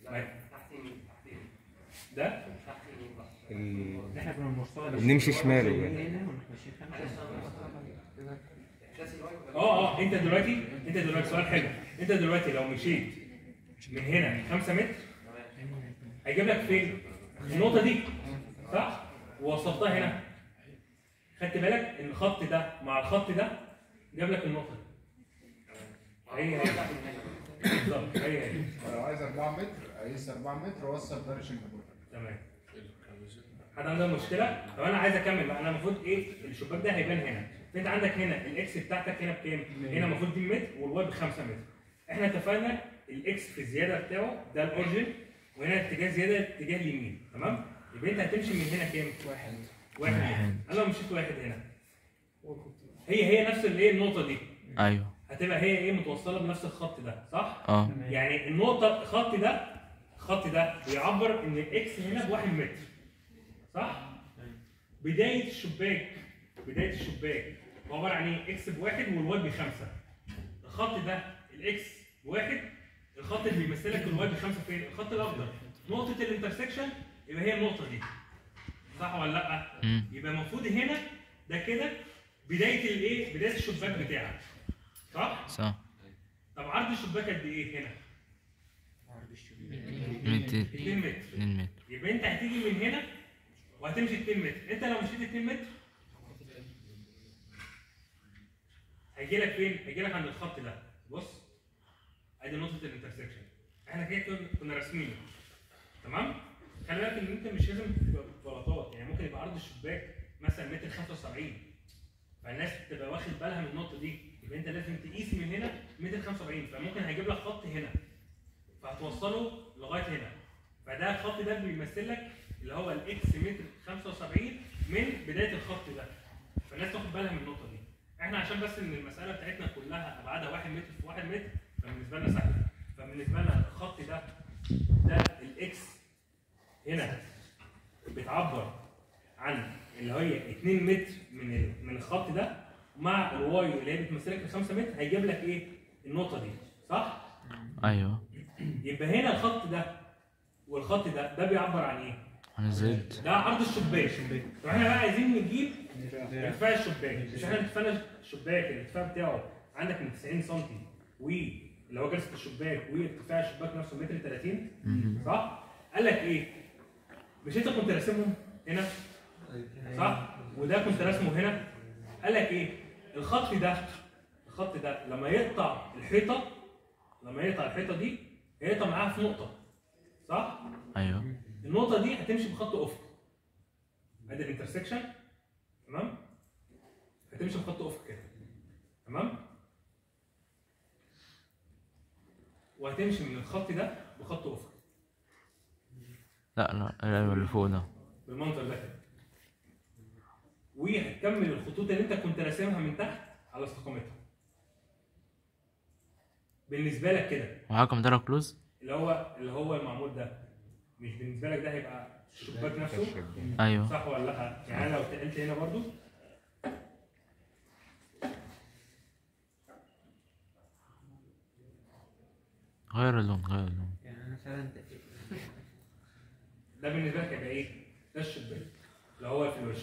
زي ما ده؟ إحنا كنا بنوصلها نمشي شمال يعني. آه آه انت دلوقتي انت دلوقتي سؤال حلو. انت دلوقتي لو مشيت من هنا 5 متر هيجيب لك فين؟ النقطة دي صح؟ ووصلتها هنا. خدت بالك إن الخط ده مع الخط ده جاب لك النقطة دي. هي هي. بالظبط هي هي. لو عايز 4 متر اقيس 4 متر واوصل دايركشن تمام. حد عنده مشكلة؟ طب أنا عايز أكمل بقى. أنا المفروض إيه؟ الشباك ده هيبان هنا. فانت عندك هنا ال x بتاعتك هنا بكام؟ هنا المفروض دي متر وال y ب 5 متر. إحنا اتفقنا ال x في الزيادة بتاعه ده ال origin وهنا اتجاه زيادة اتجاه اليمين. تمام؟ يبقى أنت هتمشي من هنا كام؟ واحد. واحد. واحد. أنا لو مشيت واحد هنا. هي هي نفس الايه النقطة دي. أيوه. هتبقى هي إيه؟ متوصلة بنفس الخط ده صح؟ آه. يعني النقطة الخط ده الخط ده بيعبر إن ال x هنا بواحد متر صح؟ بداية الشباك بداية الشباك عبارة عن إيه؟ x بواحد وال y بخمسة الخط ده ال x بواحد الخط اللي بيمثلك ال y بخمسة فين؟ الخط الأخضر نقطة ال intersection يبقى هي النقطة دي صح ولا لأ؟ يبقى المفروض هنا ده كده بداية الايه؟ بداية الشباك بتاعك صح؟ صح طب عرض الشباك قد إيه هنا؟ ميتين 2 متر. اتنين متر. يبقى انت هتيجي من هنا وهتمشي 2 متر. انت لو مشيت 2 متر هيجي لك فين؟ هيجي لك عند الخط ده. بص ادي نقطة الانترسكشن. إحنا كده كنا- كنا راسمينه تمام؟ خلي بالك إن أنت مش لازم تبقى بلاطات. يعني ممكن يبقى عرض الشباك مثلا متر 75 فالناس تبقى واخد بالها من النقطة دي. يبقى أنت لازم تقيس من هنا متر 75 فممكن هيجيب لك خط هنا. فهتوصله لغاية هنا. فده الخط ده بيمثل لك اللي هو ال x متر 75 من بداية الخط ده. فالناس تاخد بالها من النقطة دي. إحنا عشان بس إن المسألة بتاعتنا كلها ابعادها 1 متر في 1 متر فبالنسبة لنا سهل فبالنسبة لنا الخط ده ده ال x هنا بتعبر عن اللي هي 2 متر من من الخط ده مع ال y اللي هي بتمثلك ال 5 متر هيجيب لك إيه؟ النقطة دي. صح؟ أيوه. يبقى هنا الخط ده والخط ده ده بيعبر عن إيه؟ عن الزد ده عرض الشباك طب إحنا بقى عايزين نجيب ارتفاع الشباك مش إحنا ارتفاع الشباك الارتفاع بتاعه عندك من 90 سم و اللي هو جلسة الشباك وارتفاع الشباك نفسه متر 30 صح؟ قال لك إيه؟ مش أنت كنت راسمهم هنا صح؟ وده كنت راسمه هنا قال لك إيه؟ الخط ده الخط ده لما يقطع الحيطة لما يقطع الحيطة دي هيقطع معاها في نقطة صح؟ أيوه. النقطة دي هتمشي بخط افق ادي الانترسكشن تمام؟ هتمشي بخط افق كده تمام؟ وهتمشي من الخط ده بخط افق لا لا اللي فوق ده. بالمنظر ده كده. وهتكمل الخطوط اللي أنت كنت راسمها من تحت على استقامتها. بالنسبة لك كده. وحكم ده كلوز؟ اللي هو اللي هو المعمول ده. مش بالنسبة لك ده هيبقى الشباك نفسه؟ أيوه. صح ولا لأ؟ يعني أنا لو اتقلت هنا برضو. غير اللون غير اللون. يعني أنا فعلا ده بالنسبة لك هيبقى إيه؟ ده الشباك. اللي هو في الوش.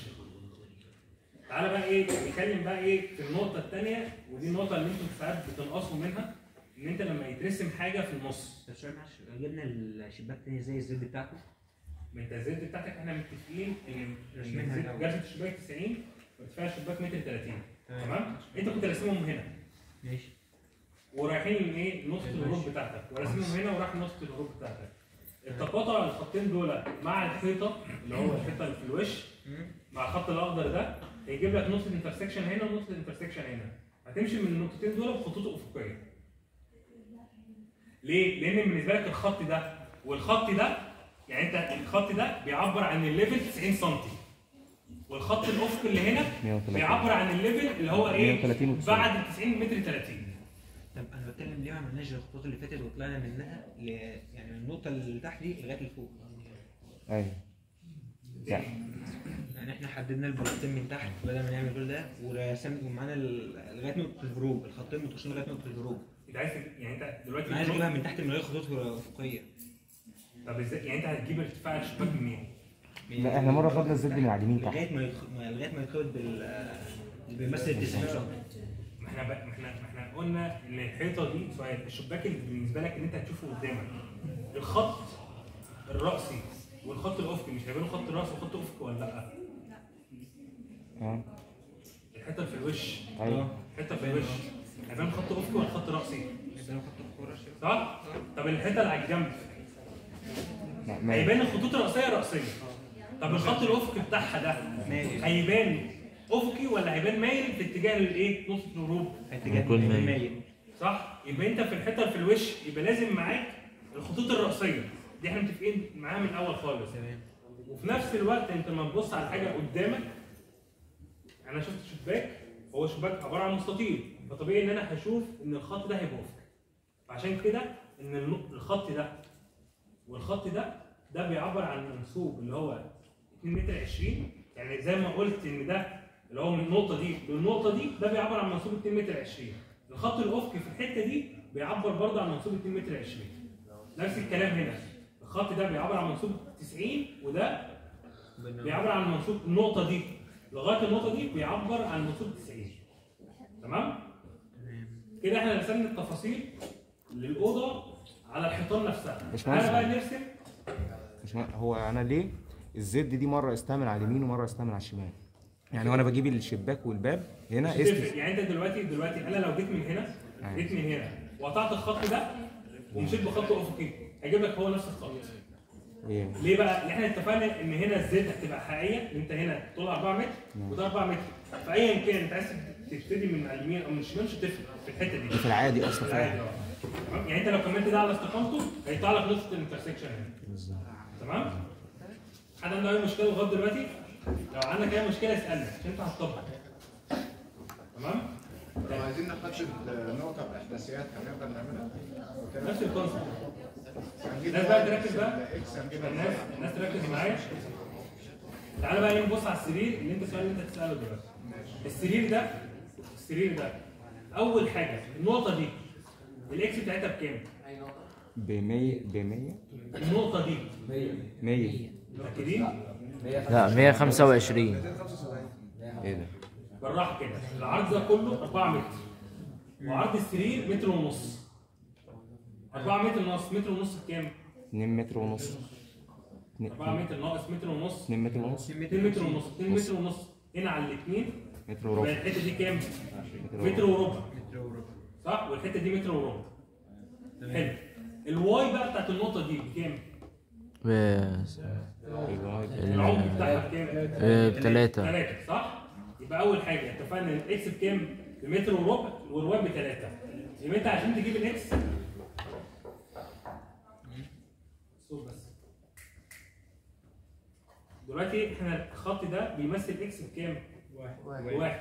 تعالى بقى إيه نتكلم بقى إيه في النقطة الثانية ودي النقطة اللي أنتوا ساعات بتنقصوا منها. ان انت لما يترسم حاجة في النص. بس سؤال معلش جبنا الشباك تاني زي الزد بتاعته من التزايد بتاعتك إحنا متفقين ان. جلسه الشباك 90 وارتفاع الشباك متر 30 تمام. تمام؟ انت كنت راسمهم هنا. ماشي. ورايحين إيه نقطه الهروب بتاعتك. وراسمهم هنا وراح نقطه الهروب بتاعتك. التقاطع الخطين دول مع الحيطة اللي هو الحيطة اللي في الوش مع الخط الأخضر ده هيجيب لك نقطه intersection هنا ونقطه intersection هنا. هتمشي من النقطتين دول بخطوط أفقية. ليه؟ لأن بالنسبة لك الخط ده والخط ده يعني أنت الخط ده بيعبر عن ال level 90 سم والخط الافقي اللي هنا 130. بيعبر عن الليفل اللي هو إيه 130 وتسعين. بعد 90 متر 30 طب أنا بتكلم ليه ما عملناش الخطوط اللي فاتت وطلعنا منها ل... يعني من النقطة اللي تحت دي لغاية اللي فوق أيوه لا يعني إحنا حددنا البلاطتين من تحت بدل ما نعمل كل ده ورسمنا ومعانا ال- لغاية نقطة الهروب الخطين متوصلين لغاية نقطة الهروب انت عايز يعني انت دلوقتي أنا عايز أجيبها من تحت من غير خطوط افقيه طب إزاي؟ يعني انت هتجيب ارتفاع الشباك منين؟ لا إحنا مرة خدنا الزد من على اليمين تحت. لغاية ما يخ... ما- لغاية ما يتخبط بال اللي بيمثل 90 سم ما إحنا ما إحنا ما إحنا قلنا ان الحيطة دي سؤال الشباك اللي بالنسبة لك ان انت هتشوفه قدامك الخط الرأسي والخط الأفقي مش هيبانوا خط رأسي وخط أفقي ولا لأ؟ آه الحته اللي في الوش. أيوه. الحته في الوش. هيبان خط افقي ولا خط رأسي؟ يبقى خط الكوره صح؟ طب الحتة اللي على الجنب. هيبان الخطوط الرأسية رأسية. طب الخط الأفقي بتاعها ده هيبان أفقي ولا هيبان مايل في اتجاه الإيه؟ نقطة الهروب. اتجاه مايل. صح؟ يبقى أنت في اللي في الوش يبقى لازم معاك الخطوط الرأسية. دي إحنا متفقين معاها من الأول خالص. تمام. وفي نفس الوقت أنت لما تبص على حاجة قدامك أنا شفت شباك هو شباك عبارة عن مستطيل. فطبيعي إن أنا هشوف إن الخط ده هيبقى افق فعشان كده إن الخط ده والخط ده ده بيعبر عن منسوب اللي هو 2 متر 20 يعني زي ما قلت إن ده اللي هو من النقطة دي للنقطه دي ده بيعبر عن منسوب 2 متر 20 الخط الافقي في الحتة دي بيعبر برضه عن منسوب 2 متر 20 نفس الكلام هنا. الخط ده بيعبر عن منسوب 90 وده بيعبر عن منسوب النقطة دي. لغاية النقطة دي بيعبر عن منسوب 90 تمام؟ كده إحنا رسمنا التفاصيل للأوضة على الحيطان نفسها. أنا بقى نرسم مش هو أنا ليه؟ الزد دي مرة استعمل على اليمين ومرة استعمل على الشمال. يعني وأنا بجيب الشباك والباب هنا. است يعني أنت دلوقتي دلوقتي أنا لو جيت من هنا جيت من هنا وقطعت الخط ده ومشيت بخط افقي هجيب لك هو نفس الخط. إيه؟ ليه بقى؟ إحنا اتفقنا إن هنا الزد هتبقى حقيقية ان انت هنا طول 4 متر وده 4 متر. فايا كان أنت عايز تبتدي من على اليمين أو من الشمال مش هتفرق في الحتة دي. في العادي أصلا عادي فعلا آه. تمام؟ يعني أنت لو كملت ده على استقامته هيطلع لك نقطة الانترسكشن هنا. بالظبط. تمام؟ حد عنده أي مشكلة لغاية دلوقتي؟ لو عندك أي مشكلة اسالنا عشان انت هتطبق تمام؟ لو عايزين نحدد نقطة بإحداثيات هنقدر نعملها؟ نفس ال concept. الناس بقى تركز بقى. الناس الناس تركز معايا. تعالى بقى نبص على السرير اللي أنت السؤال اللي أنت تساله دلوقتي. السرير ده السرير ده. أول حاجة النقطة دي ال x بتاعتها بكام؟ ب 100 ب 100 النقطة دي. 100 متأكدين؟ لا 125 إيه ده؟ بالراحة كده. العرض ده كله 4 متر. وعرض السرير متر ونص. 4 متر ناقص متر ونص بكام؟ 2 متر ونص. 4 متر ناقص متر ونص. 2 متر ونص. 2 متر ونص. 2 متر ونص. هنا على الاثنين متر وربع الحتة دي كام؟ متر متر وربع وربع صح والحتة دي متر وربع حلو الواي بقى بتاعت النقطة دي بكام؟ العمق بتاعها بكام؟ بتلاتة ثلاثة صح؟ يبقى أول حاجة اتفقنا إن ال x بكام؟ بمتر وربع وال y بثلاثة. يبقى أنت عشان تجيب ال x صوت بس. دلوقتي إحنا الخط ده بيمثل x بكام؟ واحد. واحد.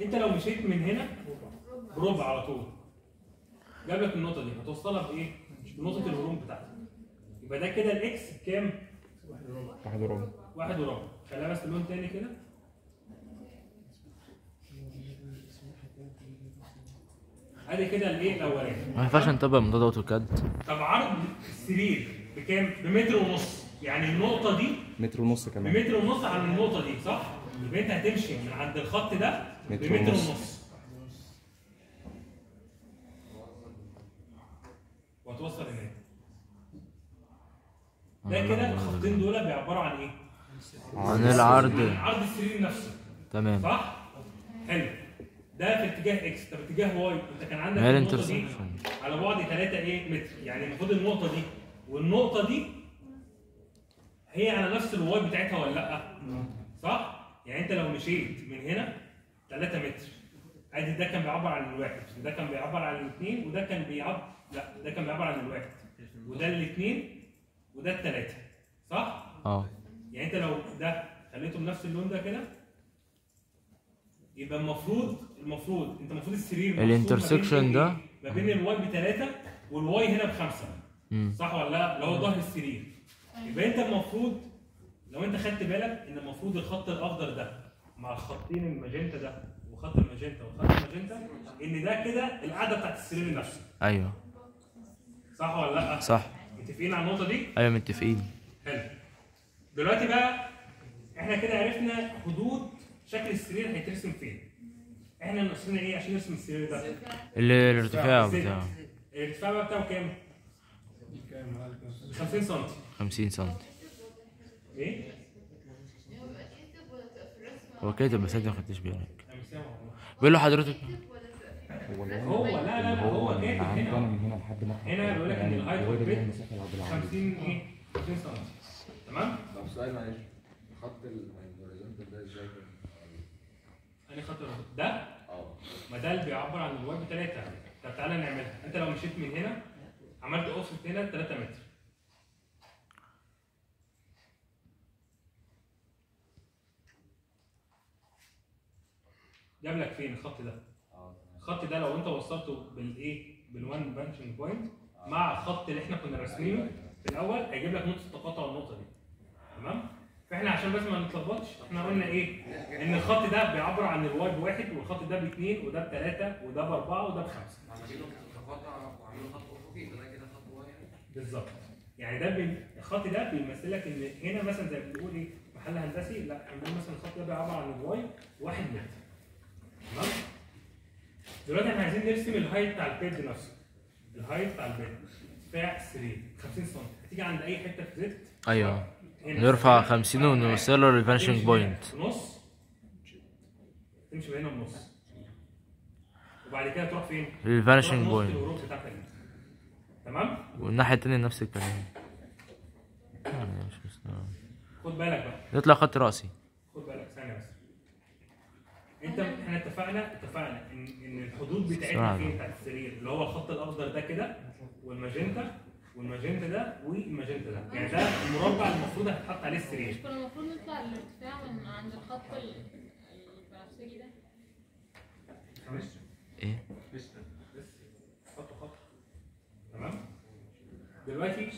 أنت لو مشيت من هنا بربع على طول. جاب لك النقطة دي هتوصلها بإيه؟ بنقطة الهروب بتاعتك. يبقى ده كده ال x بكام؟ واحد وربع واحد وربع خليها بس لون تاني كده أدي كده الإيه الأولاني ما ينفعش نطبق الموضوع ده اوتوكاد طب عرض السرير بكام؟ بمتر ونص يعني النقطة دي متر ونص كمان بمتر ونص عن النقطة دي صح؟ انت هتمشي من عند الخط ده متر بمتر ونص. ونص. وهتوصل هناك. ده كده الخطين دول بيعبروا عن إيه؟ عن العرض. عن عرض السرير نفسه. تمام. صح؟ حلو. ده في اتجاه x طب اتجاه y انت كان عندك النقطة دي على بعد 3 إيه متر. يعني المفروض النقطة دي. والنقطة دي هي على نفس ال y بتاعتها ولا لأ؟ صح؟ يعني انت لو مشيت من هنا 3 متر ادي ده كان بيعبر عن الواحد وده كان بيعبر عن الاثنين وده كان بيعبر لا ده كان بيعبر عن الواحد وده الاثنين وده الثلاثه صح؟ آه يعني انت لو ده خليته بنفس اللون ده كده يبقى المفروض المفروض انت المفروض السرير ال intersection؟ ده؟ ما بين ال y بثلاثه وال y هنا بخمسة. صح ولا لا؟ اللي هو ظهر السرير يبقى انت المفروض لو انت خدت بالك ان المفروض الخط الاخضر ده مع الخطين الماجنتا ده وخط الماجنتا وخط الماجنتا ان ده كده القاعده بتاعت السرير نفسه أيوه. صح ولا لأ؟ صح. متفقين على النقطة دي؟ أيوه متفقين. حلو. دلوقتي بقى إحنا كده عرفنا حدود شكل السرير هيترسم فين. إحنا ناقصنا إيه عشان نرسم السرير ده؟ ال- الارتفاع. بتاعه. الارتفاع بقى بتاعه كام؟ 50 سم 50 سم إيه؟ هو كاتب بس انت ما خدتش بالك. بيقول له حضرتك. هو هو لا لا لا هو كاتب هنا. من هنا لحد ما هنا بيقول لك إن ال height of the bed المسافه العرض العرض 50 إيه؟ 50 سم تمام؟ طب سؤال معلش. خط ال horizontal ده إزاي؟ أنا خط. ده؟ آه. ما ده اللي بيعبر عن ال y بثلاثه طب تعالى نعملها. أنت لو مشيت من هنا عملت أوفست هنا 3 متر. جاب لك فين الخط ده؟ الخط ده لو انت وصلته بالإيه؟ بال one vanishing point مع الخط اللي إحنا كنا راسمينه في الأول هيجيب لك نقطة التقاطع النقطه دي. تمام؟ فاحنا عشان بس ما نتلخبطش إحنا قلنا إيه؟ إن الخط ده بيعبر عن ال Y بواحد والخط ده باثنين وده بثلاثه وده بأربعة وده بخمسة. عملوا تقاطع وعملوا خط افقي فده كده خط واحد. بالظبط. يعني ده بي... الخط ده بيمثل لك إن هنا مثلا زي ما بنقول إيه؟ محل هندسي لا عندنا مثلا الخط ده بيعبر عن ال Y واحد متر. تمام؟ دلوقتي إحنا عايزين نرسم ال height بتاع ال bed نفسه. ال height بتاع ال bed ارتفاع السرير 50 سم. هتيجي عند أي حتة في Z؟ أيوه. نرفع 50 ونوصل له لل vanishing تمشي point نص. تمشي هنا بنص وبعد كده تروح فين؟ نص point. تمام؟ والناحية التانية نفس الكلام. مستوعب. خد بالك بقى. يطلع خط رأسي. خد بالك. ثانية بس. انت إحنا اتفقنا اتفقنا ان إن الحدود بتاعتنا. فين بتاعت السرير. اللي هو الخط الأخضر ده كده وال magenta وال magenta ده والماجنتا ده. يعني ده المربع المفروض هيتحط عليه السرير. مش كنا المفروض نطلع الارتفاع من عند الخط ال- البنفسجي ده؟ معلش إيه؟ لسه. خط خط تمام؟ دلوقتي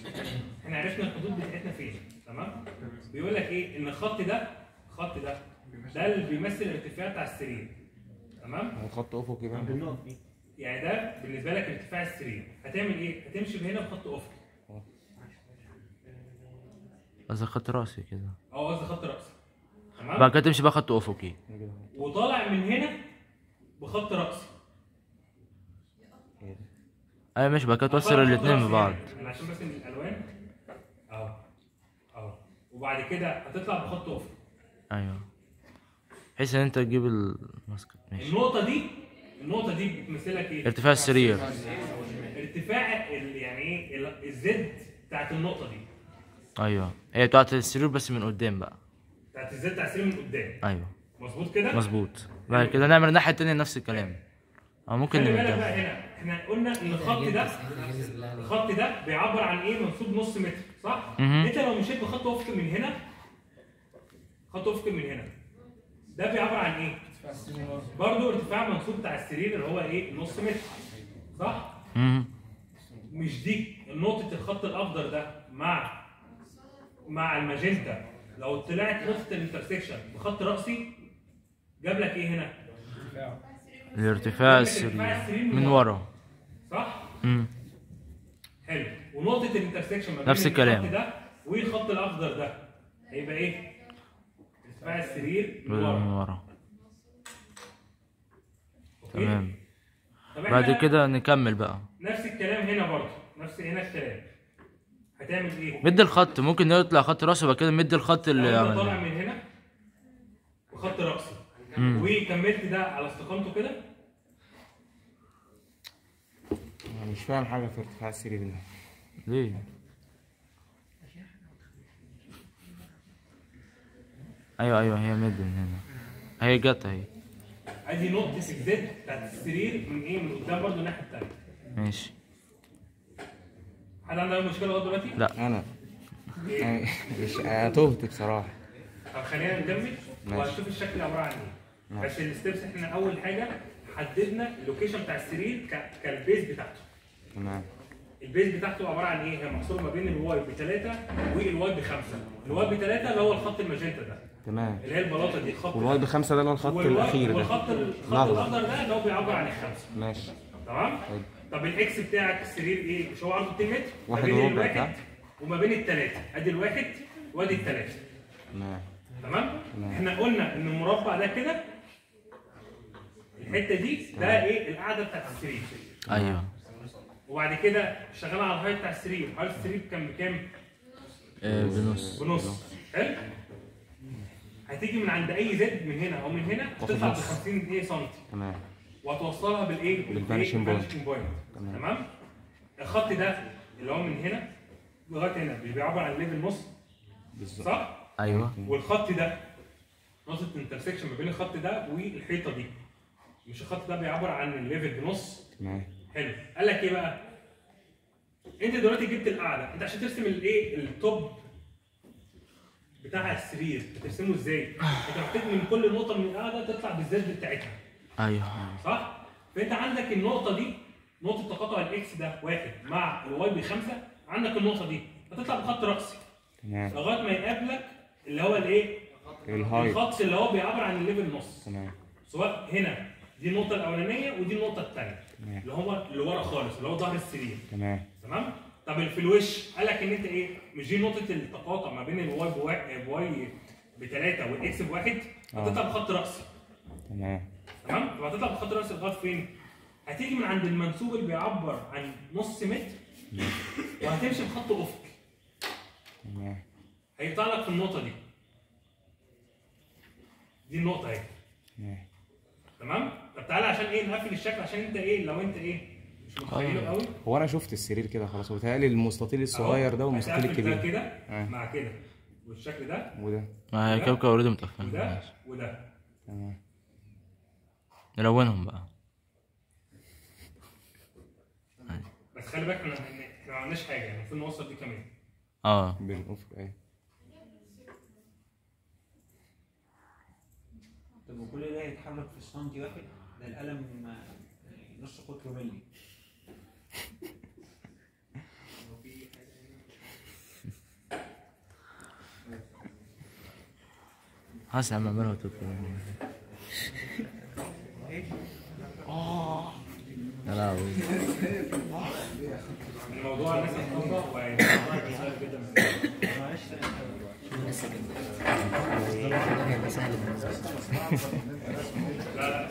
إحنا عرفنا الحدود بتاعتنا فين. تمام. بيقول لك إيه؟ إن الخط ده الخط ده ده اللي بيمثل الارتفاع بتاع السرير. تمام؟ هو خط افقي بقى. يعني ده بالنسبة لك ارتفاع السرير. هتعمل إيه؟ هتمشي هنا بخط افقي قصدي خط رأسي كده. أو قصدي خط رأسي. بعد تمام كده تمشي بقى خط افقي وطالع من هنا بخط رأسي. أيوه ماشي بعد كده توصل رأسي ببعض. أنا عشان بس الألوان. اهو اهو وبعد كده هتطلع بخط افقي أيوه. بحيث إن أنت تجيب الماسكت ماشي. النقطة دي النقطة دي بتمثل لك إيه؟ ارتفاع السرير. ارتفاع ال- يعني إيه؟ ال- الزد بتاعت النقطة دي. أيوه. هي بتاعت السرير بس من قدام بقى. بتاعت الزد بتاع السرير من قدام. أيوه. مظبوط كده؟ مظبوط. بعد كده نعمل الناحية التانية نفس الكلام. أو ممكن خلي بالك بقى هنا. إحنا قلنا إن الخط ده الخط ده بيعبر عن إيه؟ منسوب نص متر صح. أنت لو مشيت بخط افقي من هنا خط افقي من هنا. ده بيعبر عن إيه برضو ارتفاع منسوب بتاع السرير اللي هو إيه نص متر صح. مش دي نقطة الخط الأخضر ده مع مع الماجنتا لو طلعت نقطة ال intersection بخط رأسي جاب لك إيه هنا؟ الارتفاع السرير من ورا صح؟ مم. حلو ونقطة ال intersection ما بين نفس الكلام. الخط ده والخط الأخضر ده هيبقى إيه؟ ارتفاع السرير من من ورا؟ تمام. بعد كده نكمل بقى. نفس الكلام هنا برضه. نفس هنا الكلام. هتعمل إيه؟ مد الخط. ممكن يطلع خط راسي وبعد كده مد الخط اللي انت طالع من هنا بخط رأسي. مم. وكملت ده على استقامته كده. أنا مش فاهم حاجة في ارتفاع السرير ده. ليه؟ أيوه أيوه هي مد من هنا هي جت أهي أدي نقطة ال Z بتاعت السرير من إيه؟ من قدام برضه الناحية التانية. ماشي حد عنده أي مشكلة لغاية دلوقتي؟ لا أنا أنا مش أنا تهت بصراحة طب خلينا نكمل. وهنشوف الشكل عبارة عن إيه. ماشي. بس ال steps إحنا أول حاجة حددنا ال location بتاع السرير ك- كال base بتاعته. تمام ال base بتاعته عبارة عن إيه؟ هي محصورة ما بين ال Y بثلاثة وال Y بخمسة. ال Y بثلاثة اللي هو الخط الماجنتا ده تمام اللي هي البلاطة دي الخط وال Y بخمسة ده اللي هو الخط الأخير ده والخط الخط الأخضر. الأخضر ده اللي هو بيعبر عن الخمسة. ماشي تمام؟ حلو. طب ال X بتاعك السرير إيه؟ مش هو عرضه 2 متر؟ واحد بين وربع الواحد بتاع. وما بين الثلاثة، أدي الواحد وأدي الثلاثة، تمام تمام؟ تمام. إحنا قلنا إن المربع ده كده الحتة دي ده إيه؟ القاعدة بتاعت السرير. أيوه وبعد كده شغال على ال height بتاع السرير، height السرير كان بكام؟ آه، بنص بنص، حلو؟ هتيجي من عند أي Z من هنا أو من هنا تطلع ب نص. 50 إيه سم تمام. وهتوصلها بالإيه؟ بال vanishing point. تمام. الخط ده اللي هو من هنا لغاية هنا بيعبر عن level نص. بالظبط. صح؟ أيوه. والخط ده نقطة intersection ما بين الخط ده والحيطة دي. مش الخط ده بيعبر عن ال level بنص؟ تمام. حلو. قال لك إيه بقى؟ أنت دلوقتي جبت القاعدة. أنت عشان ترسم الإيه؟ ال top بتاع السرير. هترسمه إزاي؟ [sighs] أنت محتاج من كل نقطة من القاعدة تطلع بال Z بتاعتها. أيوه. صح؟ فأنت عندك النقطة دي نقطة تقاطع ال X ده واحد مع ال Y بخمسه عندك النقطة دي. هتطلع بخط رأسي. تمام. لغاية ما يقابلك اللي هو الإيه؟ ال height. الخط اللي هو بيعبر عن ال level نص تمام. سواء هنا دي النقطة الأولانية ودي النقطة الثانية تمام. اللي هو اللي ورا خالص اللي هو ظهر السرير. تمام. تمام؟ طب في الوش؟ قال لك إن أنت إيه؟ مش دي نقطة التقاطع ما بين ال Y بواحد ب Y بثلاثه وال X بواحد؟ آه. هتطلع بخط رأسي. تمام. تمام؟ طب هتطلع بخط رأسي لغاية فين؟ هتيجي من عند المنسوب اللي بيعبر عن نص متر وهتمشي بخط افقي تمام. هيطلع لك في النقطة دي. دي النقطة أهي. تمام؟ طب تعالى عشان إيه نقفل الشكل؟ عشان أنت إيه؟ لو أنت إيه؟ متخيله قوي. هو أنا شفت السرير كده خلاص وبيتهيألي المستطيل الصغير ده والمستطيل هتقفل ده الكبير. كده؟ آه. مع كده. والشكل ده؟ وده. ما هي كوكب أوريدي متقفل وده؟ وده. تمام. نلونهم بقى. بس خلي بالك إحنا إحنا ما عملناش حاجة يعني المفروض نوصل دي كمان. آه. بالافق إيه طب وكل ده يتحرك في سنتي واحد؟ ده القلم آه، نص قطر ملي يا عم اعملها وتطلع يا لهوي الموضوع جدا سهل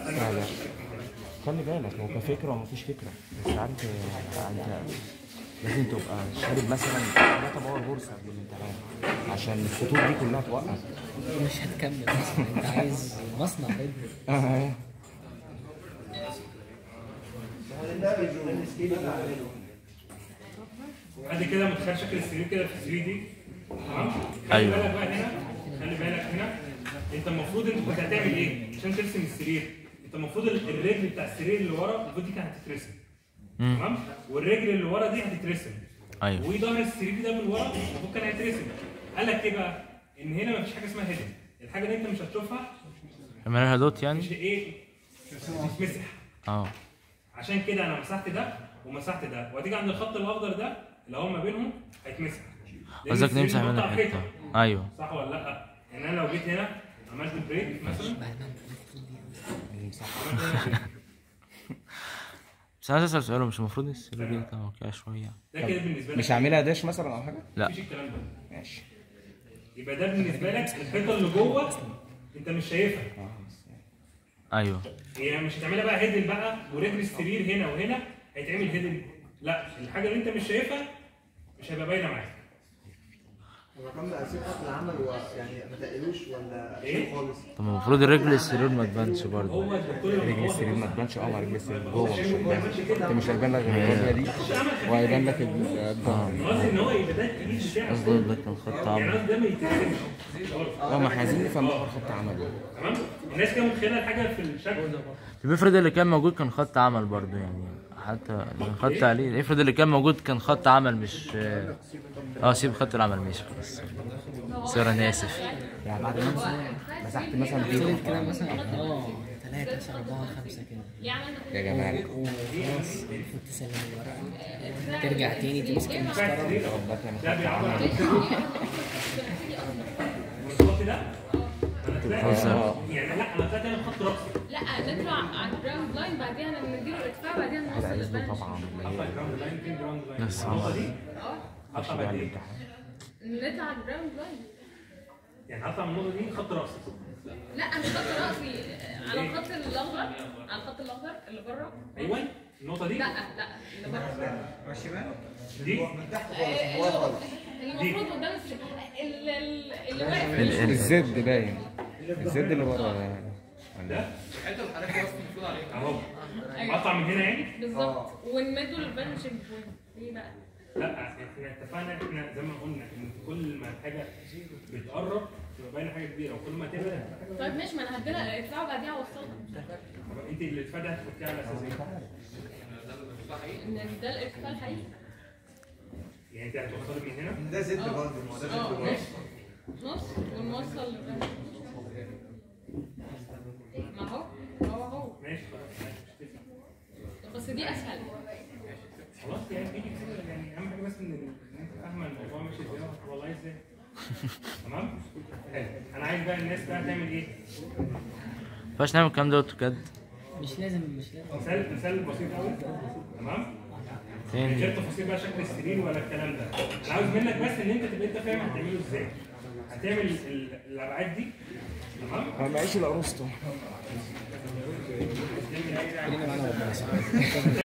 لا لا. [laughs] [laughs] خلي بالك هو كفكره ومفيش فكرة. بس انت انت لازم تبقى شارب مثلا ثلاثة باور بورصة قبل الامتحان عشان الخطوط دي كلها توقف. مش هتكمل. أصلا انت عايز مصنع آه حد كده متخيل شكل السرير كده في 3 دي. تمام؟ خلي أيوة. بالك بقى هنا. خلي بالك هنا. انت المفروض انت كنت هتعمل إيه؟ عشان ترسم السرير. انت المفروض ال- الرجل بتاع السرير اللي ورا المفروض دي كانت هتترسم. تمام؟ والرجل اللي ورا دي هتترسم. أيوه. وظهر السرير ده من ورا؟ المفروض كان هيترسم. قال لك إيه بقى؟ إن هنا مفيش حاجة اسمها هيدن الحاجة اللي أنت مش هتشوفها عملها دوت مش يعني إيه هتتمسح آه. عشان كده أنا مسحت ده ومسحت ده. وهتيجي عند الخط الأخضر ده اللي هو ما بينهم هيتمسح. قصدك نمسح منها. حتة أيوه. صح ولا لأ؟ يعني أنا لو جيت هنا عملت بريك مثلا. بس عايز أسأل سؤال مش المفروض السرير دي تبقى كده شوية؟ ده كده بالنسبة لك. مش هعملها داش مثلا أو حاجة؟ لا. مفيش الكلام ده. ماشي. يبقى ده بالنسبة لك الحيطة اللي جوه أنت مش شايفها. أيوه. هي مش هتعملها بقى هيدن بقى ورجل السرير هنا وهنا هيتعمل هيدن لا الحاجة اللي أنت مش شايفها مش هيبقى باينة معاك. اسيب خط العمل ويعني ما تقلوش ولا إيه؟ خالص؟ طب المفروض الرجل السرير ما تبانش برضه. هو رجل هو السرير ما تبانش. آه رجل السرير جوه مش هيبان أنت مش هيبان لك غير الرجله دي وهيبان لك الظهر قصدي إن هو يبقى ده بتاعه قصدي ده كان خط يعني عمل ده ما آه ما إحنا عايزين نفهم بقى خط عمل. تمام؟ الناس كده متخيله الحاجة في الشكل ده طب افرض اللي كان موجود كان خط عمل برضه يعني. حتى خط عليه افرض اللي كان موجود كان خط عمل مش آه سيب خط العمل ماشي خلاص. سوري أنا آسف. يعني بعد ما مسحت مثلا دي كده مثلا. آه. ثلاثة مثلا أربعة خمسة كده. يعني يا جماعة. وخلاص المفروض تسلم الورقة. ترجع تاني تمسك المسطرة ربك يعمل ده يعني لا نطلع على ال ground line بعديها نديله ارتفاع بعديها هذا نوصل لل vanish طبعا. ال ground line فين ground line دي أه؟ نطلع على ال ground line يعني هطلع من النقطة دي خط رأسي. لا مش خط رأسي. على الخط الاخضر على الخط الاخضر اللي بره. أيوه. النقطة دي؟ لا لا اللي بره. ماشي بقى. دي؟ من تحت خالص خالص. المفروض قدام الزد باين. الزد اللي ورا يعني. ده الحته الحركه أصلا المفروض عليها أهو. أيوة. اقطع من هنا يعني؟ بالظبط. ونمده للبنش بوينت. ليه بقى؟ لا إحنا اتفقنا إحنا زي ما قلنا إن كل ما الحاجة بتقرب تبقى باينة حاجة كبيرة وكل ما تبعد طيب ماشي ما أنا هديلها. ارتفاع وبعديها اوصلها طب أنت اللي اتفادى هتحطيها على أساس إيه؟ إن ده الارتفاع الحقيقي. يعني أنت هتوصلي من هنا؟ ده زد برضه ما هو ده زد آه برضه. نص ونوصل للبنش ما هو؟ هو هو. ماشي دي أسهل. خلاص يعني تيجي كده يعني أهم حاجة بس إن أنت فاهمة الموضوع ماشي إزاي والله إزاي. [laughs] تمام؟ حلو. أنا عايز بقى الناس بقى تعمل إيه؟ مينفعش نعمل الكلام ده اوتوكاد مش لازم مش لازم. مثال مثال بسيط قوي تمام؟ تاني. مش شرط تفاصيل بقى شكل السرير ولا الكلام ده. أنا عاوز منك بس إن أنت تبقى أنت فاهم هتعمله إزاي. هتعمل ال- الأبعاد دي معيش الا ارسطو خلينا معانا